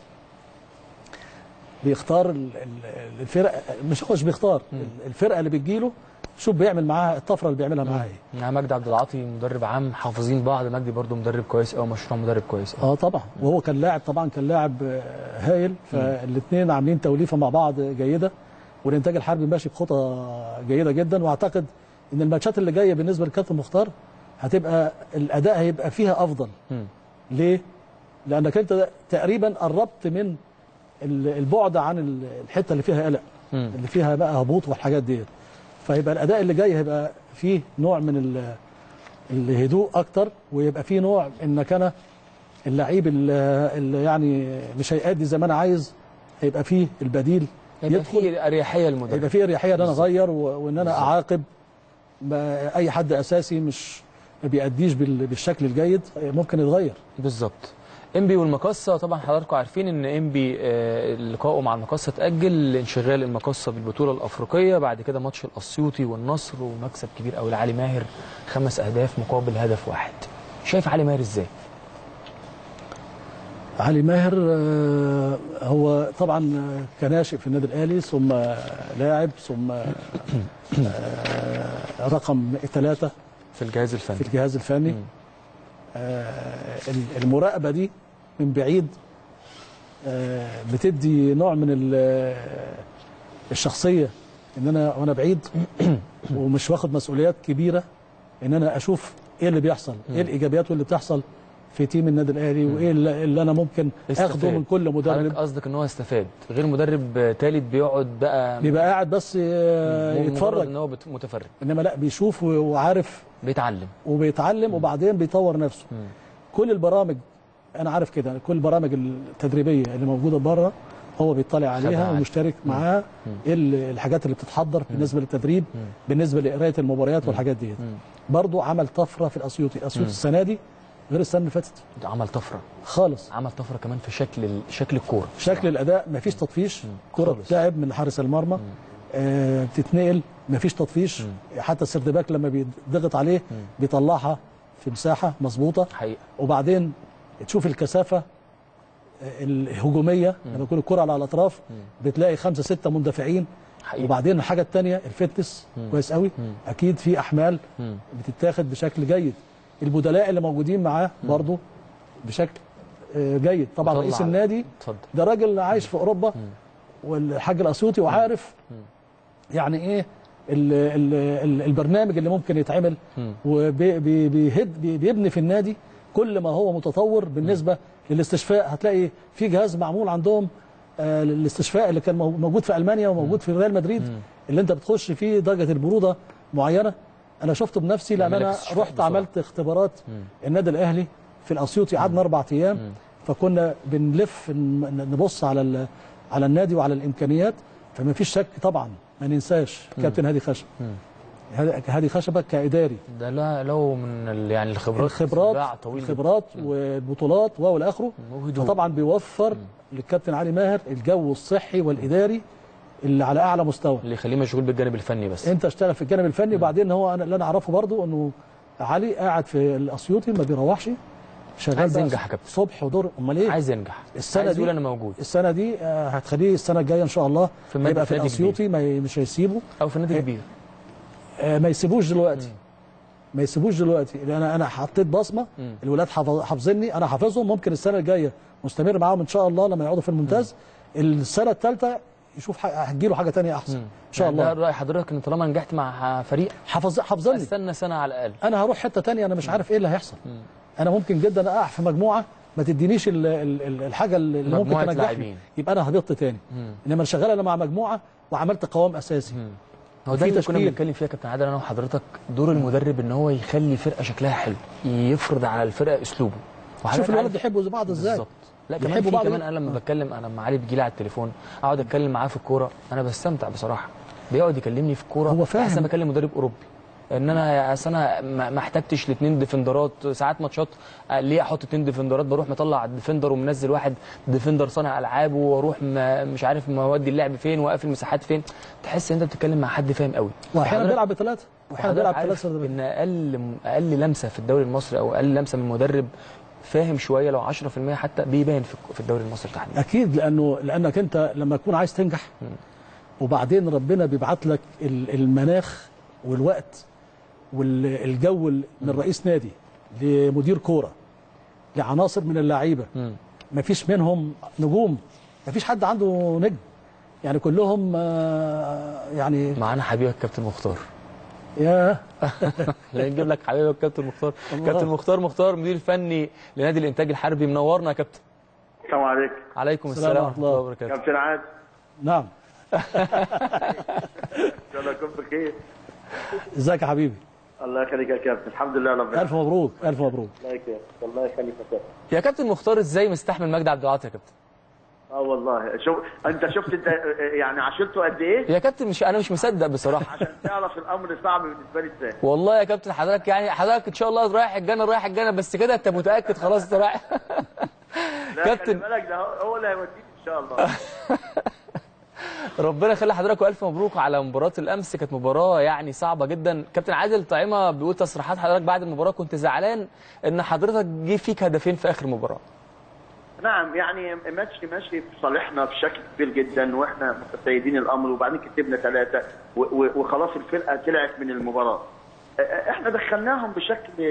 بيختار ال- ال- الفرق مش هو مش بيختار الفرقة اللي بتجيله شوف بيعمل معاها الطفرة اللي بيعملها معاها إيه مع مجدي عبد العاطي مدرب عام حافظين بعض. مجدي برضو مدرب كويس قوي مشروع مدرب كويس. قوي آه طبعا. وهو كان لاعب طبعا كان لاعب آه، هايل. فالاثنين عاملين توليفة مع بعض جيدة. والإنتاج الحربي ماشي بخطى جيدة جدا. وأعتقد إن الماتشات اللي جاية بالنسبة لكابتن مختار هتبقى الأداء هيبقى فيها أفضل. مم. ليه؟ لأنك أنت تقريبا قربت من ال- البعد عن ال- الحتة اللي فيها قلق. اللي فيها بقى هبوط والحاجات ديت. فيبقى الأداء اللي جاي هيبقى فيه نوع من ال- الهدوء أكتر ويبقى فيه نوع انك أنا اللعيب اللي يعني مش هيأدي زي ما أنا عايز هيبقى فيه البديل يبقى يدخل في اريحيه للمدرب هيبقى فيه اريحيه إن أنا أغير و- وإن أنا أعاقب. ما- أي حد أساسي مش ما بيأديش بال- بالشكل الجيد ممكن يتغير. بالظبط. انبي والمقصة. طبعا حضراتكم عارفين إن انبي آه، لقائه مع المقصة اتاجل لانشغال المقصة بالبطولة الأفريقية. بعد كده ماتش الأسيوطي والنصر ومكسب كبير قوي لعلي ماهر خمس أهداف مقابل هدف واحد. شايف علي ماهر إزاي؟ علي ماهر آه، هو طبعا آه، كناشئ في النادي الأهلي ثم لاعب ثم رقم ثلاثة في الجهاز في الفني الجهاز الفني. آه، المراقبة دي من بعيد آه، بتدي نوع من ال- الشخصية إن أنا وأنا بعيد ومش واخد مسؤوليات كبيرة إن أنا أشوف إيه اللي بيحصل إيه الإيجابيات واللي بتحصل في تيم النادي الأهلي وإيه اللي اللي أنا ممكن أخده استفاد. من كل مدرب. قصدك إن هو استفاد غير مدرب ثالث بيقعد بقى بيبقى قاعد بس آه، يتفرج. إن هو متفرج. إنما لا بيشوف وعارف. بيتعلم. وبيتعلم وبعدين بيطور نفسه. مم. كل البرامج أنا عارف كده كل البرامج التدريبية اللي موجودة بره هو بيطلع عليها. ومشترك معاها إيه ال- الحاجات اللي بتتحضر بالنسبة للتدريب بالنسبة لقراية المباريات والحاجات دي برضو عمل طفرة في الأسيوطي. الاسيوطي السنة دي غير السنة اللي فاتت. عمل طفرة. خالص. عمل طفرة كمان في شكل شكل الكورة. شكل الأداء مفيش تطفيش. خالص. بتلعب من حارس المرمى. آه بتتنقل مفيش تطفيش. حتى السردباك لما بيضغط عليه بيطلعها في مساحة مظبوطة. حقيقة. وبعدين تشوف الكثافة آه، الهجومية. لما يكون الكرة على الأطراف بتلاقي خمسة ستة مندفعين. حقيقي. وبعدين الحاجة الثانية الفتنس كويس قوي. أكيد في أحمال مم. بتتاخد بشكل جيد. البدلاء اللي موجودين معاه برضه بشكل آه، جيد. طبعا رئيس النادي ده راجل عايش في أوروبا والحاج الأسيوطي وعارف يعني إيه ال ال ال البرنامج اللي ممكن يتعمل. وبيبني في النادي كل ما هو متطور بالنسبة للاستشفاء. هتلاقي في جهاز معمول عندهم آه، للاستشفاء اللي كان مو- موجود في ألمانيا وموجود في ريال مدريد اللي انت بتخش فيه درجة البرودة معينة. أنا شفته بنفسي لأن أنا رحت. عملت اختبارات النادي الأهلي في الأسيوطي قعدنا أربع أيام. فكنا بنلف نبص على على النادي وعلى الإمكانيات. فما فيش شك طبعا ما ننساش كابتن هادي خشب. هادي- خشبة كإداري. ده لا لو من يعني الخبرات الخبرات طويل الخبرات والبطولات والى اخره. فطبعا بيوفر للكابتن علي ماهر الجو الصحي والإداري. اللي على أعلى مستوى. اللي يخليه مشغول بالجانب الفني بس. أنت اشتغل في الجانب الفني. وبعدين هو أنا اللي أنا أعرفه برضو إنه علي قاعد في الأسيوطي ما بيروحش. شغال عايز ينجح يا كابتن. صبح ودور. أمال إيه؟ عايز ينجح. السنة عايز دي- أنا موجود. السنة دي آه، هتخليه السنة الجاية إن شاء الله في يبقى في الأسيوطي ما مش هيسيبه. أو في نادي كبير. آه، ما يسيبوش دلوقتي. ما يسيبوش دلوقتي. لأن أنا أنا حطيت بصمة. الولاد حافظ- حافظيني. أنا حافظهم. ممكن السنة الجاية مستمر معاهم إن شاء الله لما يقعدوا في الممتاز. السنة الثالثه يشوف هتجيله حاجة تانية أحسن. إن شاء يعني ده الله رأي حضرتك إن طالما نجحت مع فريق حافظ حافظني. استنى سنة على الأقل. أنا هروح حتة تانية أنا مش عارف إيه اللي هيحصل. أنا ممكن جدا أقع في مجموعة ما تدينيش ال- ال- ال- الحاجة اللي ممكن تنجحني. يبقى أنا هبطت تاني. إنما أنا شغال أنا مع مجموعة وعملت قوام أساسي. هو ده اللي كنا. بنتكلم فيها يا كابتن عادل أنا وحضرتك دور المدرب إن هو يخلي فرقة شكلها حلو يفرض على الفرقة أسلوبه. شوف الولد بيحبوا بعض إزاي. بالظبط. لا كمان في بعض كمان؟ أنا لما بتكلم أنا لما علي بيجي لي على التليفون أقعد أتكلم معاه في الكورة أنا بستمتع بصراحة. بيقعد يكلمني في الكورة. هو فاهم. أحسن ما أكلم مدرب أوروبي. إن أنا أصل أنا ما احتجتش الاثنين defender ات. ساعات ماتشات آه، ليه أحط اثنين defender ات؟ بروح مطلع defender ومنزل واحد defender صانع ألعاب وأروح مش عارف مودي اللعب فين وأقفل مساحات فين. تحس إن أنت بتتكلم مع حد فاهم قوي. وأحيانا وحضرتك- بيلعب بثلاثة. وأحيانا بيلعب عارف ثلاثة إن أقل أقل لمسة في الدوري المصري أو أقل لمسة من مدرب فاهم شوية لو 10% حتى بيبان في الدوري المصري تحديدا أكيد لأنه لأنك أنت لما تكون عايز تنجح وبعدين ربنا بيبعت لك ال- المناخ والوقت والجو من رئيس نادي لمدير كورة لعناصر من اللعيبة. ما فيش منهم نجوم ما فيش حد عنده نجم. يعني كلهم آه، يعني معانا حبيبك كابتن مختار. يا. لا نجيب لك حبيبك كابتن مختار. كابتن مختار مختار مدير فني لنادي الإنتاج الحربي. منورنا يا كابتن. السلام عليكم. عليكم السلام ورحمة الله. وبركاته. كابتن عاد نعم. ان شاء الله يكون بخير. ازيك يا حبيبي؟ الله يخليك يا كابتن. الحمد لله رب ألف مبروك ألف مبروك. الله يكرمك. الله يخليك يا كابتن. يا كابتن مختار إزاي مستحمل مجدي عبد العاطي يا كابتن؟ آه والله. شوف أنت شفت أنت يعني عشرته قد إيه؟ يا كابتن مش أنا مش مصدق بصراحة. عشان تعرف الأمر صعب بالنسبة لي إزاي. والله يا كابتن حضرتك يعني حضرتك إن شاء الله رايح الجنة رايح الجنة بس كده أنت متأكد خلاص أنت رايح. لا كابتن. خلي بالك ده هو اللي هيوديك إن شاء الله. ربنا يخلي حضرتك والف مبروك على مباراة الأمس. كانت مباراة يعني صعبة جدا. كابتن عادل طعيمه بيقول تصريحات حضرتك بعد المباراة. كنت زعلان إن حضرتك جه فيك هدفين في آخر مباراة. نعم يعني ماشي ماشي في صالحنا بشكل كبير جدا وإحنا متسيدين الأمر وبعدين كسبنا ثلاثة وخلاص الفرقة طلعت من المباراة. آه، إحنا دخلناهم بشكل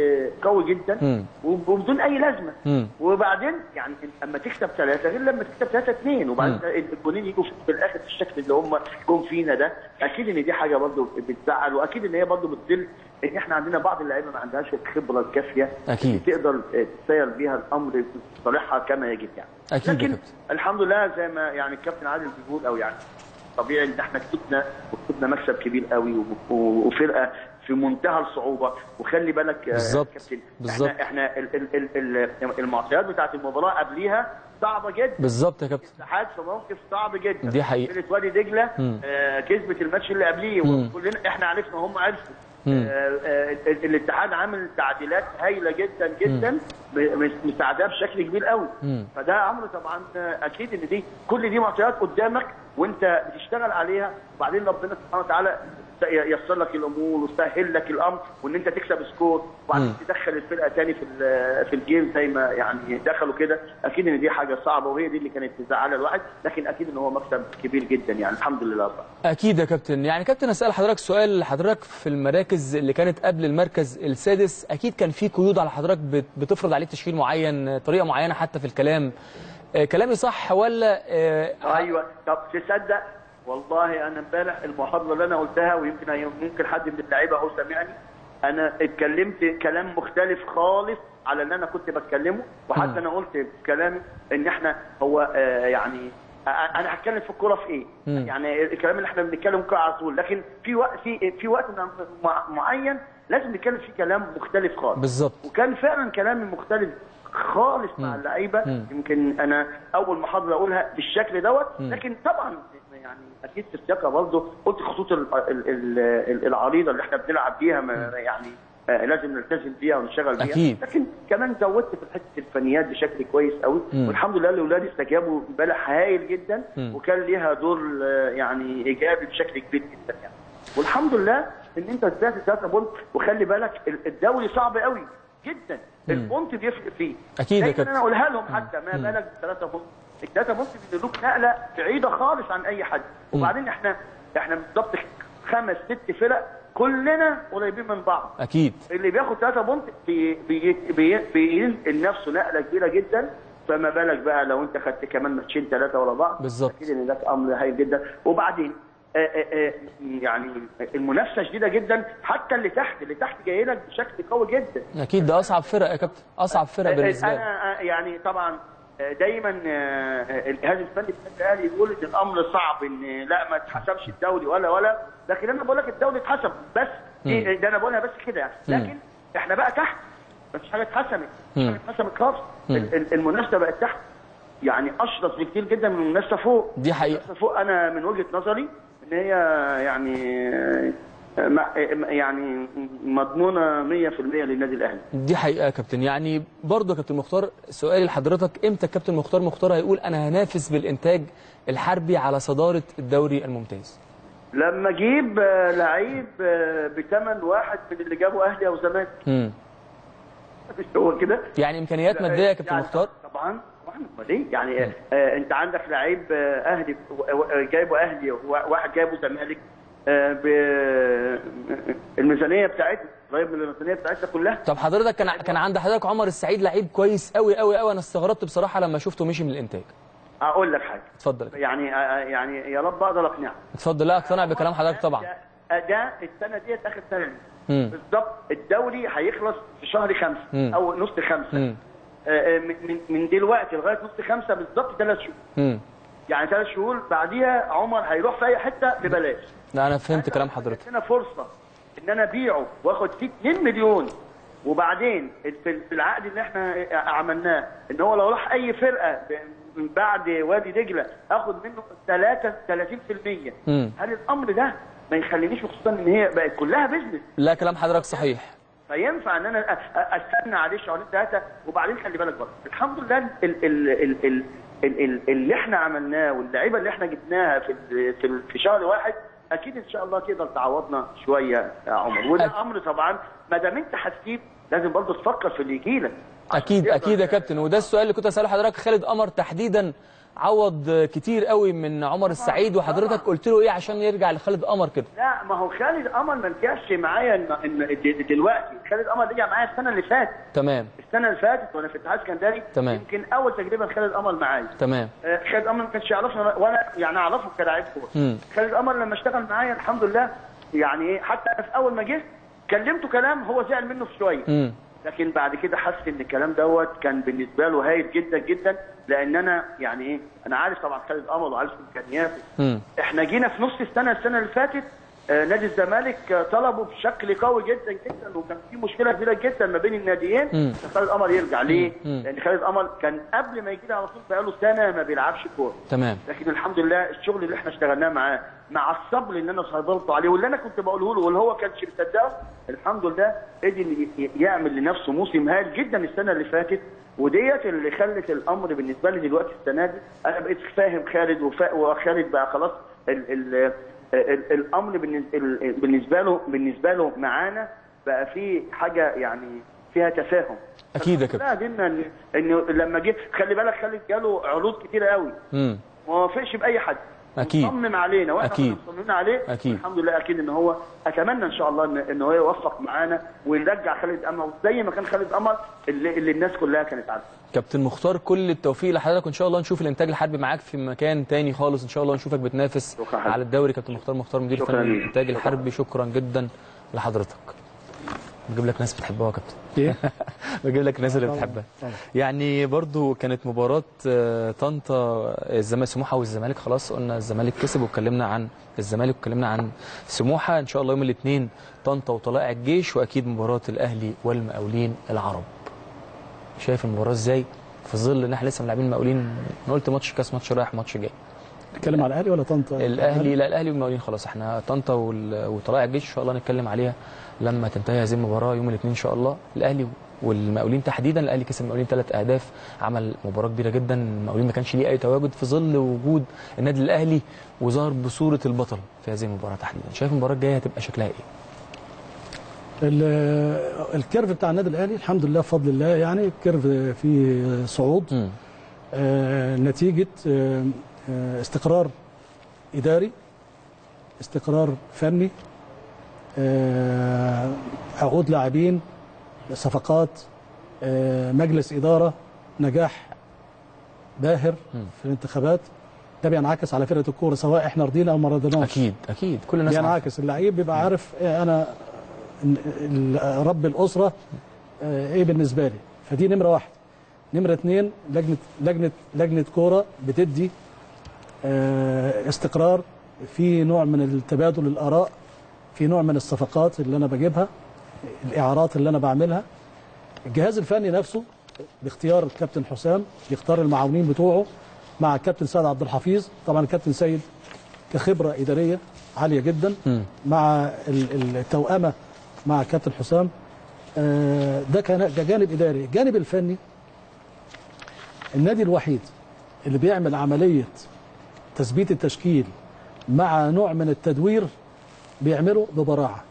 قوي جدا وبدون أي لازمة. وبعدين يعني اما تكسب ثلاثة غير لما تكسب ثلاثة اثنين وبعدين الجونين يجوا في- في الآخر بالشكل اللي هم جم فينا ده أكيد إن دي حاجة برضه بتزعل وأكيد إن هي برضه بتدل إن إحنا عندنا بعض اللعيبة ما عندهاش الخبرة الكافية. اللي تقدر آه، تسير بيها الأمر في صالحها كما يجب يعني أكيد لكن كابتن. الحمد لله زي ما يعني الكابتن عادل بيقول أو يعني طبيعي إن إحنا كسبنا وكسبنا مكسب كبير قوي وفرقة في منتهى الصعوبة وخلي بالك آه، بالظبط. كابتن بالظبط. إحنا إحنا ال- ال- ال- ال- المعطيات بتاعت المباراة قبليها صعبة جدا بالظبط يا كابتن الاتحاد في موقف صعب جدا دي حقيقة. فرقه وادي دجلة. آه كسبت الماتش اللي قبليه. وكلنا إحنا عرفنا وهم عرفوا. آه آه ال- الاتحاد عامل تعديلات هايلة جدا جدا مساعداه بشكل كبير قوي مم. فده أمر طبعا آه، أكيد إن دي كل دي معطيات قدامك وأنت بتشتغل عليها وبعدين ربنا سبحانه وتعالى ييسر لك الأمور ويسهل لك الأمر وإن أنت تكسب سكور وبعدين. تدخل الفرقة تاني في في الجيم زي ما يعني دخلوا كده أكيد إن دي حاجة صعبة وهي دي اللي كانت تزعل الواحد لكن أكيد إن هو مكسب كبير جدا يعني الحمد لله. أكيد يا كابتن يعني كابتن أسأل حضرتك سؤال حضرتك في المراكز اللي كانت قبل المركز السادس أكيد كان في قيود على حضرتك بت- بتفرض عليك تشكيل معين طريقة معينة حتى في الكلام آه، كلامي صح ولا آه، أيوه طب تصدق والله أنا امبارح المحاضرة اللي أنا قلتها ويمكن ممكن حد من اللعيبة هو سامعني أنا اتكلمت كلام مختلف خالص على اللي أنا كنت بتكلمه وحتى أنا قلت في كلامي إن إحنا هو آه يعني آه، أنا هتكلم في الكورة في إيه؟ مم. يعني الكلام اللي إحنا بنتكلم كوره على طول لكن في وقت في في وقت مع- معين لازم نتكلم فيه كلام مختلف خالص بالظبط وكان فعلا كلامي مختلف خالص مع. اللعيبة. يمكن أنا أول محاضرة أقولها بالشكل دوت. لكن طبعا أكيد الثقه برضه. قلت الخطوط ال- ال- ال- العريضة اللي إحنا بنلعب بيها يعني آه، لازم نلتزم بيها ونشتغل بيها. أكيد. لكن كمان زودت في حتة الفنيات بشكل كويس قوي. مم. والحمد لله الاولاد استجابوا امبارح هايل جدا مم. وكان ليها دور آه، يعني إيجابي بشكل كبير جدا يعني. والحمد لله إن أنت طلعت 3 point وخلي بالك ال- الدوري صعب قوي جدا. ال point بيفرق فيه. أكيد يا دايماً. أنا أقولها لهم حتى ما بالك بثلاثة point؟ الثلاثه point بيدوك نقلة بعيدة خالص عن أي حد. وبعدين إحنا إحنا بالظبط خمس ست فرق كلنا قريبين من بعض. أكيد. اللي بياخد 3 point بي بي بي بينقل نفسه نقلة كبيرة جدا. فما بالك بقى لو أنت خدت كمان ماتشين ثلاثة ورا بعض. بالظبط. أكيد إن ده أمر هايل جدا. وبعدين آه، آه، آه، يعني المنافسة شديدة جدا. حتى اللي تحت اللي تحت جاي لك بشكل قوي جدا. أكيد ده أصعب فرق يا كابتن. أصعب فرق بالنسبة لي. أنا يعني طبعا دايما آه، الجهاز الفني في النادي الاهلي يقول إن الأمر صعب إن لا ما اتحسبش الدوري ولا ولا. لكن أنا بقول لك الدوري اتحسب بس دي- ده أنا بقولها بس كده يعني. لكن إحنا بقى تحت مفيش حاجة اتحسمت مفيش. حاجة اتحسمت خالص ال- ال- المنافسة بقت تحت. يعني أشرس بكتير جدا من المنافسة فوق. دي حقيقة. المنافسة فوق. أنا من وجهة نظري إن هي يعني آه، يعني مضمونة 100% للنادي الأهلي. دي حقيقة يا كابتن. يعني برضه يا كابتن مختار سؤالي لحضرتك إمتى الكابتن مختار مختار هيقول أنا هنافس بالإنتاج الحربي على صدارة الدوري الممتاز؟ لما أجيب لعيب بثمن واحد من اللي جابوا أهلي أو زمالك امم هو كده؟ يعني إمكانيات مادية يا كابتن يعني مختار؟ طبعا طبعا. أمال إيه؟ يعني آه، أنت عندك لعيب آه، أهلي جايبه أهلي وواحد جايبه زمالك. آه، ب- الميزانية بتاعتنا قريب من الميزانية بتاعتنا كلها. طب حضرتك كان كان عند حضرتك عمر السعيد لعيب كويس قوي قوي قوي؟ أنا استغربت بصراحة لما شفته مشي من الإنتاج. أقول لك حاجة. اتفضل. يعني آه، يعني يا رب أقدر أقنعك. اتفضل. لا اقتنع بكلام حضرتك طبعا. ده- السنة ديت آخر سنة بالظبط الدوري هيخلص في شهر خمسة مم. أو نص خمسة. امم آه، آه، من- من دلوقتي لغاية نص خمسة بالظبط ثلاث شهور. امم يعني ثلاث شهور بعديها عمر هيروح في أي حتة ببلاش. لا أنا فهمت كلام حضرتك. هنا فرصة إن أنا أبيعه وآخد فيه 2 مليون وبعدين في العقد اللي إحنا عملناه إن هو لو راح أي فرقة من بعد وادي دجلة آخد منه 3 30% هل الأمر ده ما يخلينيش خصوصا إن هي بقت كلها بيزنس لا كلام حضرتك صحيح. فينفع إن أنا أستنى عليه شهرين ثلاثة وبعدين خلي بالك برضه. الحمد لله ال ال ال ال ال ال اللي إحنا عملناه واللعيبة اللي إحنا جبناها في في في شهر واحد أكيد إن شاء الله تقدر تعوضنا شوية يا عمر. وده أك- أمر طبعا ما دام أنت هتسيب لازم برضه تفكر في اللي يجي لك أكيد أكيد يا كابتن. وده السؤال اللي كنت أسأله حضرتك خالد قمر تحديدا عوض كتير قوي من عمر السعيد وحضرتك قلت له إيه عشان يرجع لخالد قمر كده؟ لا ما هو خالد قمر ما رجعش معايا دلوقتي. خالد قمر رجع معايا السنة اللي فاتت. تمام. السنة اللي فاتت وأنا في الاتحاد الاسكندري تمام. يمكن أول تجربة لخالد قمر معايا. تمام. آه، خالد قمر ما كانش يعرفني وأنا- وأنا يعني أعرفه كلاعب كورة. خالد قمر لما اشتغل معايا الحمد لله يعني إيه حتى أنا في أول ما جه كلمته كلام هو زعل منه في شوية. لكن بعد كده حس إن الكلام دوت كان بالنسبة له هايل جدا جدا لأن أنا يعني إيه أنا عارف طبعا خالد قمر وعارف إمكانياته. إحنا جينا في نص السنة السنة اللي فاتت نادي الزمالك آه، طلبه بشكل قوي جدا جدا وكان في مشكلة كبيرة جدا ما بين الناديين. خالد قمر يرجع ليه؟ لأن خالد قمر كان قبل ما يجي لي على طول بقاله سنة ما بيلعبش كورة. تمام. لكن الحمد لله الشغل اللي إحنا اشتغلناه معاه مع الصبر اللي أنا صبرته عليه واللي أنا كنت بقوله له واللي هو كانش مصدقه الحمد لله قدر يعمل لنفسه موسم هايل جدا السنة اللي فاتت. وديت اللي خلت الأمر بالنسبة لي دلوقتي السنة دي أنا بقيت فاهم خالد وخالد بقى خلاص ال ال الأمر بالنسبة ال- بالنسبة له بالنسبة له معانا بقى في حاجة يعني فيها تفاهم. أكيد يا كابتن. لا إن لما جه خلي بالك خالد جاله عروض كتيرة قوي. ما وافقش بأي حد. أكيد. مصمم علينا وإحنا أكيد. كنا مصممين عليه أكيد. الحمد لله أكيد إن هو أتمنى إن شاء الله ان, إن هو يوفق معانا ونرجع خالد قمر زي ما كان خالد قمر اللي, اللي الناس كلها كانت عارفة كابتن مختار كل التوفيق لحضرتك وإن شاء الله نشوف الإنتاج الحربي معاك في مكان تاني خالص إن شاء الله نشوفك بتنافس. على الدوري كابتن مختار مختار مدير فني. الإنتاج. الحربي شكرا جدا لحضرتك بجيب لك ناس بتحبها يا كابتن. إيه؟ بجيب لك الناس اللي بتحبها. يعني برضو كانت مباراة آه، طنطا الزمالك سموحة والزمالك. خلاص قلنا الزمالك كسب واتكلمنا عن الزمالك واتكلمنا عن سموحة. إن شاء الله يوم الاثنين طنطا وطلائع الجيش وأكيد مباراة الأهلي والمقاولين العرب. شايف المباراة إزاي؟ في ظل إن إحنا لسه ملاعبين المقاولين أنا قلت ماتش كاس ماتش رايح ماتش جاي. نتكلم على الأهلي ولا طنطا؟ الأهلي لا الأهلي والمقاولين. خلاص إحنا طنطا وطلائع الجيش إن شاء الله نتكلم عليها. لما تنتهي هذه المباراة يوم الاثنين إن شاء الله الأهلي والمقاولين تحديدا الأهلي كسب المقاولين ثلاث أهداف عمل مباراة كبيرة جدا المقاولين ما كانش ليه أي تواجد في ظل وجود النادي الأهلي وظهر بصورة البطل في هذه المباراة تحديدا شايف المباراة الجاية هتبقى شكلها إيه ال- ال curve بتاع النادي الأهلي الحمد لله بفضل الله يعني ال curve فيه صعود مم. آه، نتيجة آه، آه، استقرار إداري استقرار فني عقود لاعبين صفقات آه، مجلس إدارة نجاح باهر. في الانتخابات. ده بينعكس على فرقة الكورة سواء إحنا رضينا أو ما رضيناش. أكيد أكيد. كل الناس. بينعكس. اللعيب بيبقى عارف إيه أنا رب الأسرة آه، إيه بالنسبة لي. فدي نمرة واحد. نمرة اثنين لجنة لجنة لجنة كورة بتدي آه، استقرار في نوع من التبادل الآراء. في نوع من الصفقات اللي أنا بجيبها الإعارات اللي أنا بعملها. الجهاز الفني نفسه باختيار الكابتن حسام بيختار المعاونين بتوعه مع الكابتن سيد عبد الحفيظ. طبعا الكابتن سيد كخبرة إدارية عالية جدا. مع ال- ال- التوأمة مع كابتن حسام. آه، ده كان ده جانب إداري. الجانب الفني النادي الوحيد اللي بيعمل عملية تثبيت التشكيل مع نوع من التدوير بيعمله ببراعة.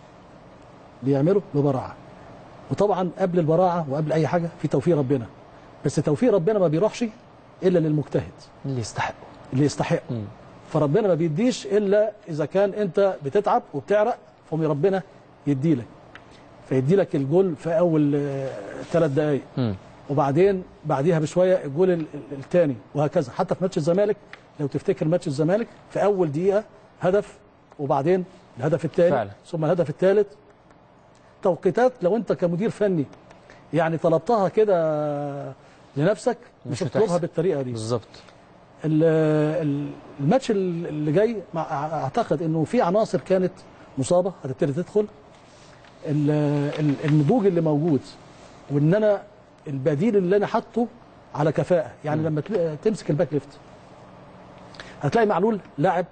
بيعمله ببراعة. وطبعا قبل البراعة وقبل أي حاجة في توفيق ربنا. بس توفيق ربنا ما بيروحش إلا للمجتهد. اللي يستحقوا اللي يستحق مم. فربنا ما بيديش إلا إذا كان أنت بتتعب وبتعرق فهم ربنا يديلك فيديلك الجول في أول ثلاث دقائق مم. وبعدين بعديها بشوية الجول الثاني وهكذا. حتى في ماتش الزمالك لو تفتكر ماتش الزمالك في أول دقيقة هدف وبعدين الهدف الثاني. ثم الهدف الثالث توقيتات لو انت كمدير فني يعني طلبتها كده لنفسك مش هتطلبها. بالطريقة دي. بالظبط. ال- ال- الماتش اللي جاي أعتقد إنه في عناصر كانت مصابة هتبتدي تدخل. ال- ال- النضوج اللي موجود وإن أنا البديل اللي أنا حاطه على كفاءة. يعني لما تل- تمسك ال back left هتلاقي معلول لاعب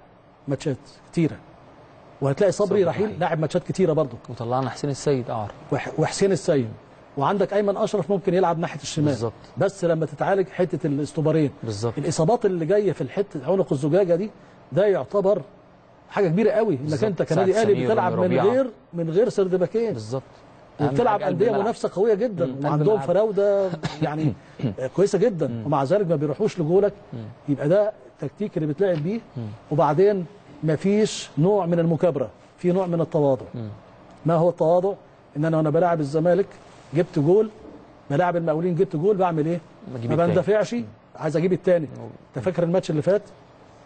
ماتشات كتيرة. وهتلاقي صبري رحيل. لاعب ماتشات كتيرة برضه وطلعنا حسين السيد وح- وحسين السيد. وعندك أيمن أشرف ممكن يلعب ناحية الشمال. بالظبط. بس لما تتعالج حتة ال stopper ين. بالظبط. الإصابات اللي جاية في الحتة عنق الزجاجة دي ده يعتبر حاجة كبيرة قوي. إنك. أنت كنادي أهلي بتلعب من. غير من غير سرد باكين. بالظبط. وبتلعب أندية. منافسة قوية جدا. وعندهم. فراودة يعني كويسة جدا. ومع ذلك ما بيروحوش لجولك. يبقى ده التكتيك اللي بتلعب بيه. وبعدين ما فيش نوع من المكابرة في نوع من التواضع. ما هو التواضع؟ إن أنا وأنا بلاعب الزمالك جبت جول بلاعب المقاولين جبت جول بعمل إيه؟ ما. بندفعش عايز أجيب الثاني أنت فاكر الماتش اللي فات؟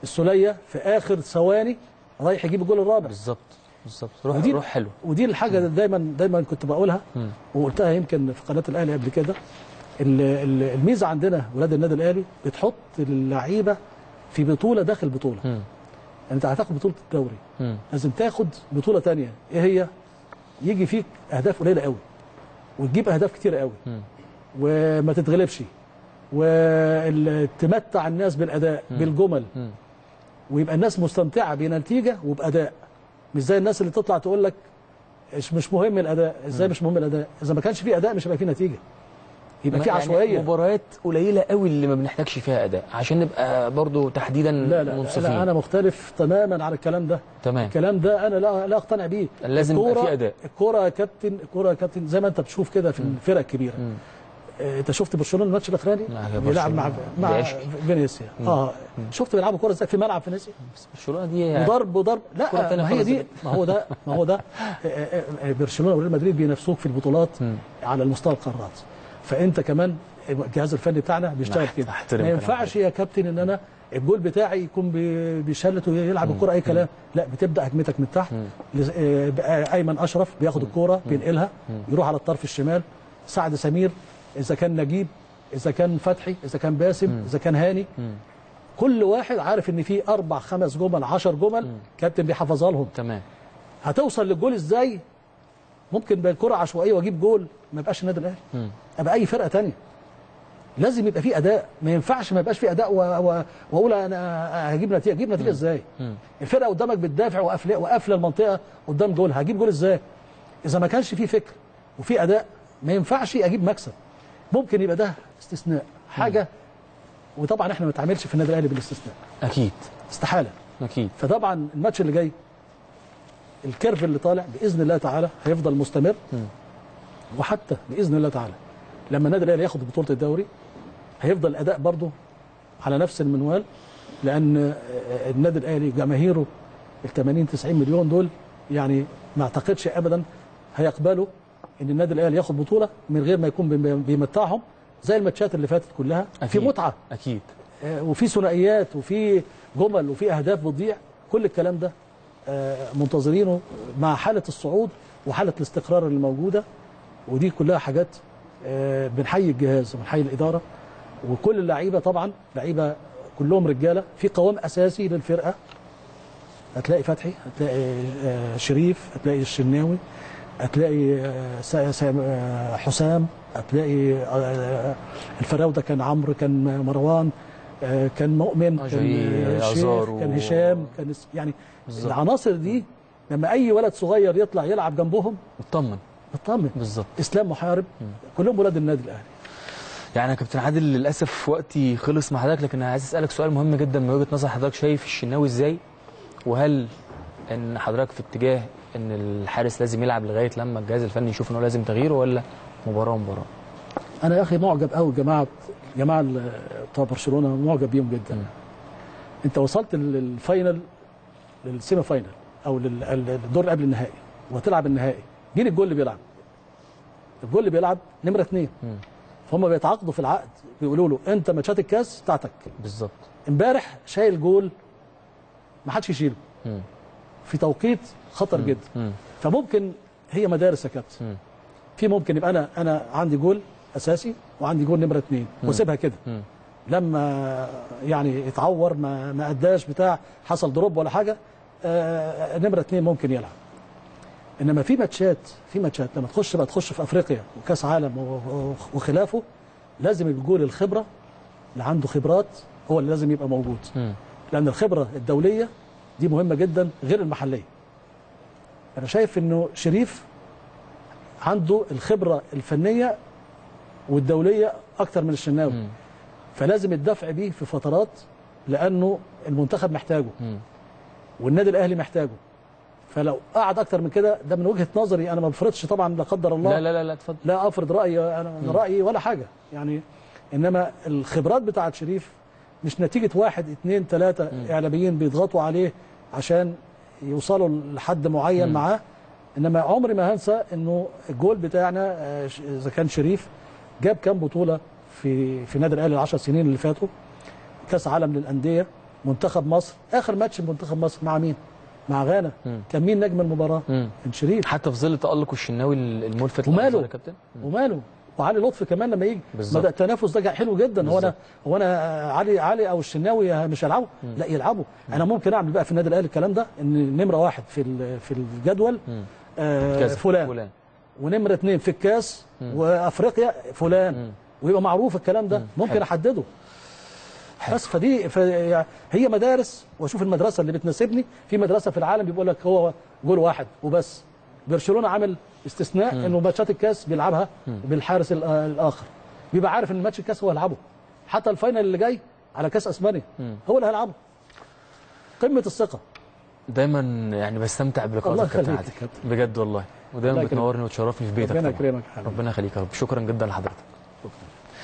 السولية في آخر ثواني رايح يجيب الجول الرابع. بالظبط بالظبط. روح ودي- روح حلو. ودي الحاجة دايما دايما كنت بقولها مم. وقلتها يمكن في قناة الأهلي قبل كده. ال- ال- الميزة عندنا ولاد النادي الأهلي بتحط اللعيبة في بطولة داخل بطولة. مم. انت هتاخد بطولة الدوري. لازم تاخد بطولة تانية. إيه هي؟ يجي فيك اهداف قليلة قوي. وتجيب اهداف كتير قوي. مم. وما تتغلبش. وتمتع الناس بالأداء بالجمل. مم. ويبقى الناس مستمتعة بنتيجه وبأداء. مش زي الناس اللي تطلع تقول لك مش مش مهم الأداء إزاي مش مهم الأداء؟ إذا ما كانش في أداء مش هيبقى في نتيجة. يبقى في يعني عشوائية. مباريات قليلة قوي اللي ما بنحتاجش فيها أداء عشان نبقى برضو تحديدا لا لا, منصفين. لا أنا مختلف تماما على الكلام ده. تمام. الكلام ده أنا لا لا أقتنع بيه. لازم يبقى في أداء. الكورة يا كابتن الكورة يا كابتن زي ما أنت بتشوف كده في الفرق الكبيرة. آه، أنت شفت برشلونة الماتش الأخراني؟ بيلعب مع مع. فينيسيا. آه. شفت بيلعبوا كورة إزاي؟ في ملعب فينيسيا؟ بس برشلونة دي وضرب وضرب كرة لا ما هي دي. ما هو ده ما هو ده. آه، آه، برشلونة وريال مدريد بينافسوك في البطولات. على المستوى القارات. فأنت كمان الجهاز الفني بتاعنا بيشتغل كده. ما. ينفعش يا كابتن إن أنا الجول بتاعي يكون بي- بيشلت ويلعب الكورة أي كلام. لا بتبدأ هجمتك من تحت. آه، بقى أيمن أشرف بياخد الكورة بينقلها يروح على الطرف الشمال. سعد سمير إذا كان نجيب إذا كان فتحي إذا كان باسم إذا كان هاني. كل واحد عارف إن في أربع خمس جمل عشر جمل كابتن بيحفظها لهم. تمام. هتوصل للجول إزاي؟ ممكن بالكرة عشوائية وأجيب جول ما يبقاش النادي الأهلي. أبقى أي فرقة تانية. لازم يبقى في أداء. ما ينفعش ما يبقاش في أداء وأقول أنا هجيب نتيجة. أجيب نتيجة إزاي؟ الفرقة قدامك بتدافع وقافله وقافلة المنطقة قدام جول هجيب جول إزاي؟ إذا ما كانش في فكر وفي أداء ما ينفعش أجيب مكسب. ممكن يبقى ده استثناء. حاجة وطبعا إحنا ما نتعاملش في النادي الأهلي بالاستثناء. أكيد. استحالة. أكيد. فطبعا الماتش اللي جاي ال curve اللي طالع بإذن الله تعالى هيفضل مستمر. وحتى بإذن الله تعالى لما النادي الاهلي ياخد بطولة الدوري هيفضل الاداء برضه على نفس المنوال لأن النادي الأهلي جماهيره ال 80 90 مليون دول يعني ما أعتقدش ابدا هيقبلوا إن النادي الأهلي ياخد بطولة من غير ما يكون بي- بيمتعهم زي الماتشات اللي فاتت كلها. في أكيد. متعة. أكيد. آه، وفي ثنائيات وفي جمل وفي أهداف بتضيع. كل الكلام ده آه، منتظرينه مع حالة الصعود وحالة الاستقرار اللي موجودة. ودي كلها حاجات بنحيي الجهاز وبنحيي الإدارة وكل اللعيبة طبعا لعيبة كلهم رجالة في قوام أساسي للفرقة هتلاقي فتحي هتلاقي آه، شريف هتلاقي الشناوي هتلاقي آه، سا- سا- آه، حسام هتلاقي آه، الفراوده كان عمرو كان مروان آه، كان مؤمن كان آه، شيخ. كان هشام كان يعني بالظبط. العناصر دي لما أي ولد صغير يطلع يلعب جنبهم اطمن اطمن بالظبط. إسلام محارب. كلهم ولاد النادي الأهلي. يعني يا كابتن عادل للأسف وقتي خلص مع حضرتك لكن أنا عايز أسألك سؤال مهم جدا من وجهة نظر حضرتك شايف الشناوي إزاي؟ وهل إن حضرتك في اتجاه إن الحارس لازم يلعب لغاية لما الجهاز الفني يشوف انه لازم تغييره ولا مباراة مباراة؟ أنا يا أخي معجب قوي جماعة جماعة بتوع برشلونة معجب بيهم جدا. مم. أنت وصلت للفاينل لل semi-final أو لل- للدور قبل النهائي وهتلعب النهائي. مين الجول اللي بيلعب. الجول اللي بيلعب نمرة اثنين. فهم بيتعاقدوا في العقد بيقولوا له انت ماتشات الكاس بتاعتك. بالظبط. امبارح شايل جول ما حدش يشيله. مم. في توقيت خطر جدا. مم. فممكن هي مدارس يا كابتن. في ممكن يبقى أنا أنا عندي جول أساسي وعندي جول نمرة اثنين واسيبها كده. لما يعني يتعور ما ما أداش بتاع حصل دروب ولا حاجة آه، نمرة اثنين ممكن يلعب. إنما في ماتشات في ماتشات لما تخش بقى تخش في أفريقيا وكأس عالم وخلافه لازم الجول الخبرة اللي عنده خبرات هو اللي لازم يبقى موجود. لأن الخبرة الدولية دي مهمة جدا غير المحلية أنا شايف إنه شريف عنده الخبرة الفنية والدولية أكتر من الشناوي. فلازم الدفع بيه في فترات لأنه المنتخب محتاجه. والنادي الأهلي محتاجه فلو قعد أكتر من كده ده من وجهة نظري أنا ما بفرضش طبعا لا قدر الله لا لا لا لا اتفضل. لا أفرض رايي أنا من رأيي ولا حاجة. يعني إنما الخبرات بتاعت شريف مش نتيجة واحد اثنين ثلاثة إعلاميين بيضغطوا عليه عشان يوصلوا لحد معين مم. معاه. إنما عمري ما هنسى إنه الجول بتاعنا آه، إذا كان شريف جاب كام بطولة في في نادي الأهلي العشر سنين اللي فاتوا. كأس عالم للأندية منتخب مصر آخر ماتش منتخب مصر مع مين؟ مع غانا. مم. كان مين نجم المباراة؟ مم. كان شريف. حتى في ظل تألق الشناوي الملفت وماله؟ كابتن وماله. وعلي لطفي كمان لما يجي. بالظبط. بدأ التنافس ده حلو جدا. هو أنا. هو أنا علي علي أو الشناوي مش هيلعبوا. لا يلعبوا. أنا ممكن أعمل بقى في النادي الأهلي الكلام ده إن نمرة واحد في في الجدول آه. فلان. فلان. ونمرة اثنين في الكاس وأفريقيا فلان. ويبقى معروف الكلام ده. ممكن حلو. أحدده. بس فدي ف هي مدارس واشوف المدرسة اللي بتناسبني في مدرسة في العالم بيقول لك هو جول واحد وبس. برشلونة عامل استثناء إنه ماتشات الكاس بيلعبها بالحارس الآخر. بيبقى عارف إن ماتش الكاس هو هيلعبه. حتى الفاينل اللي جاي على كاس أسبانيا هو اللي هيلعبه. قمة الثقة. دايما يعني بستمتع بلقاءاتك كابتن. بجد والله. ودايما. بتنورني وتشرفني في بيتك ربنا. يكرمك. ربنا يخليك يا رب. شكرا جدا لحضرتك.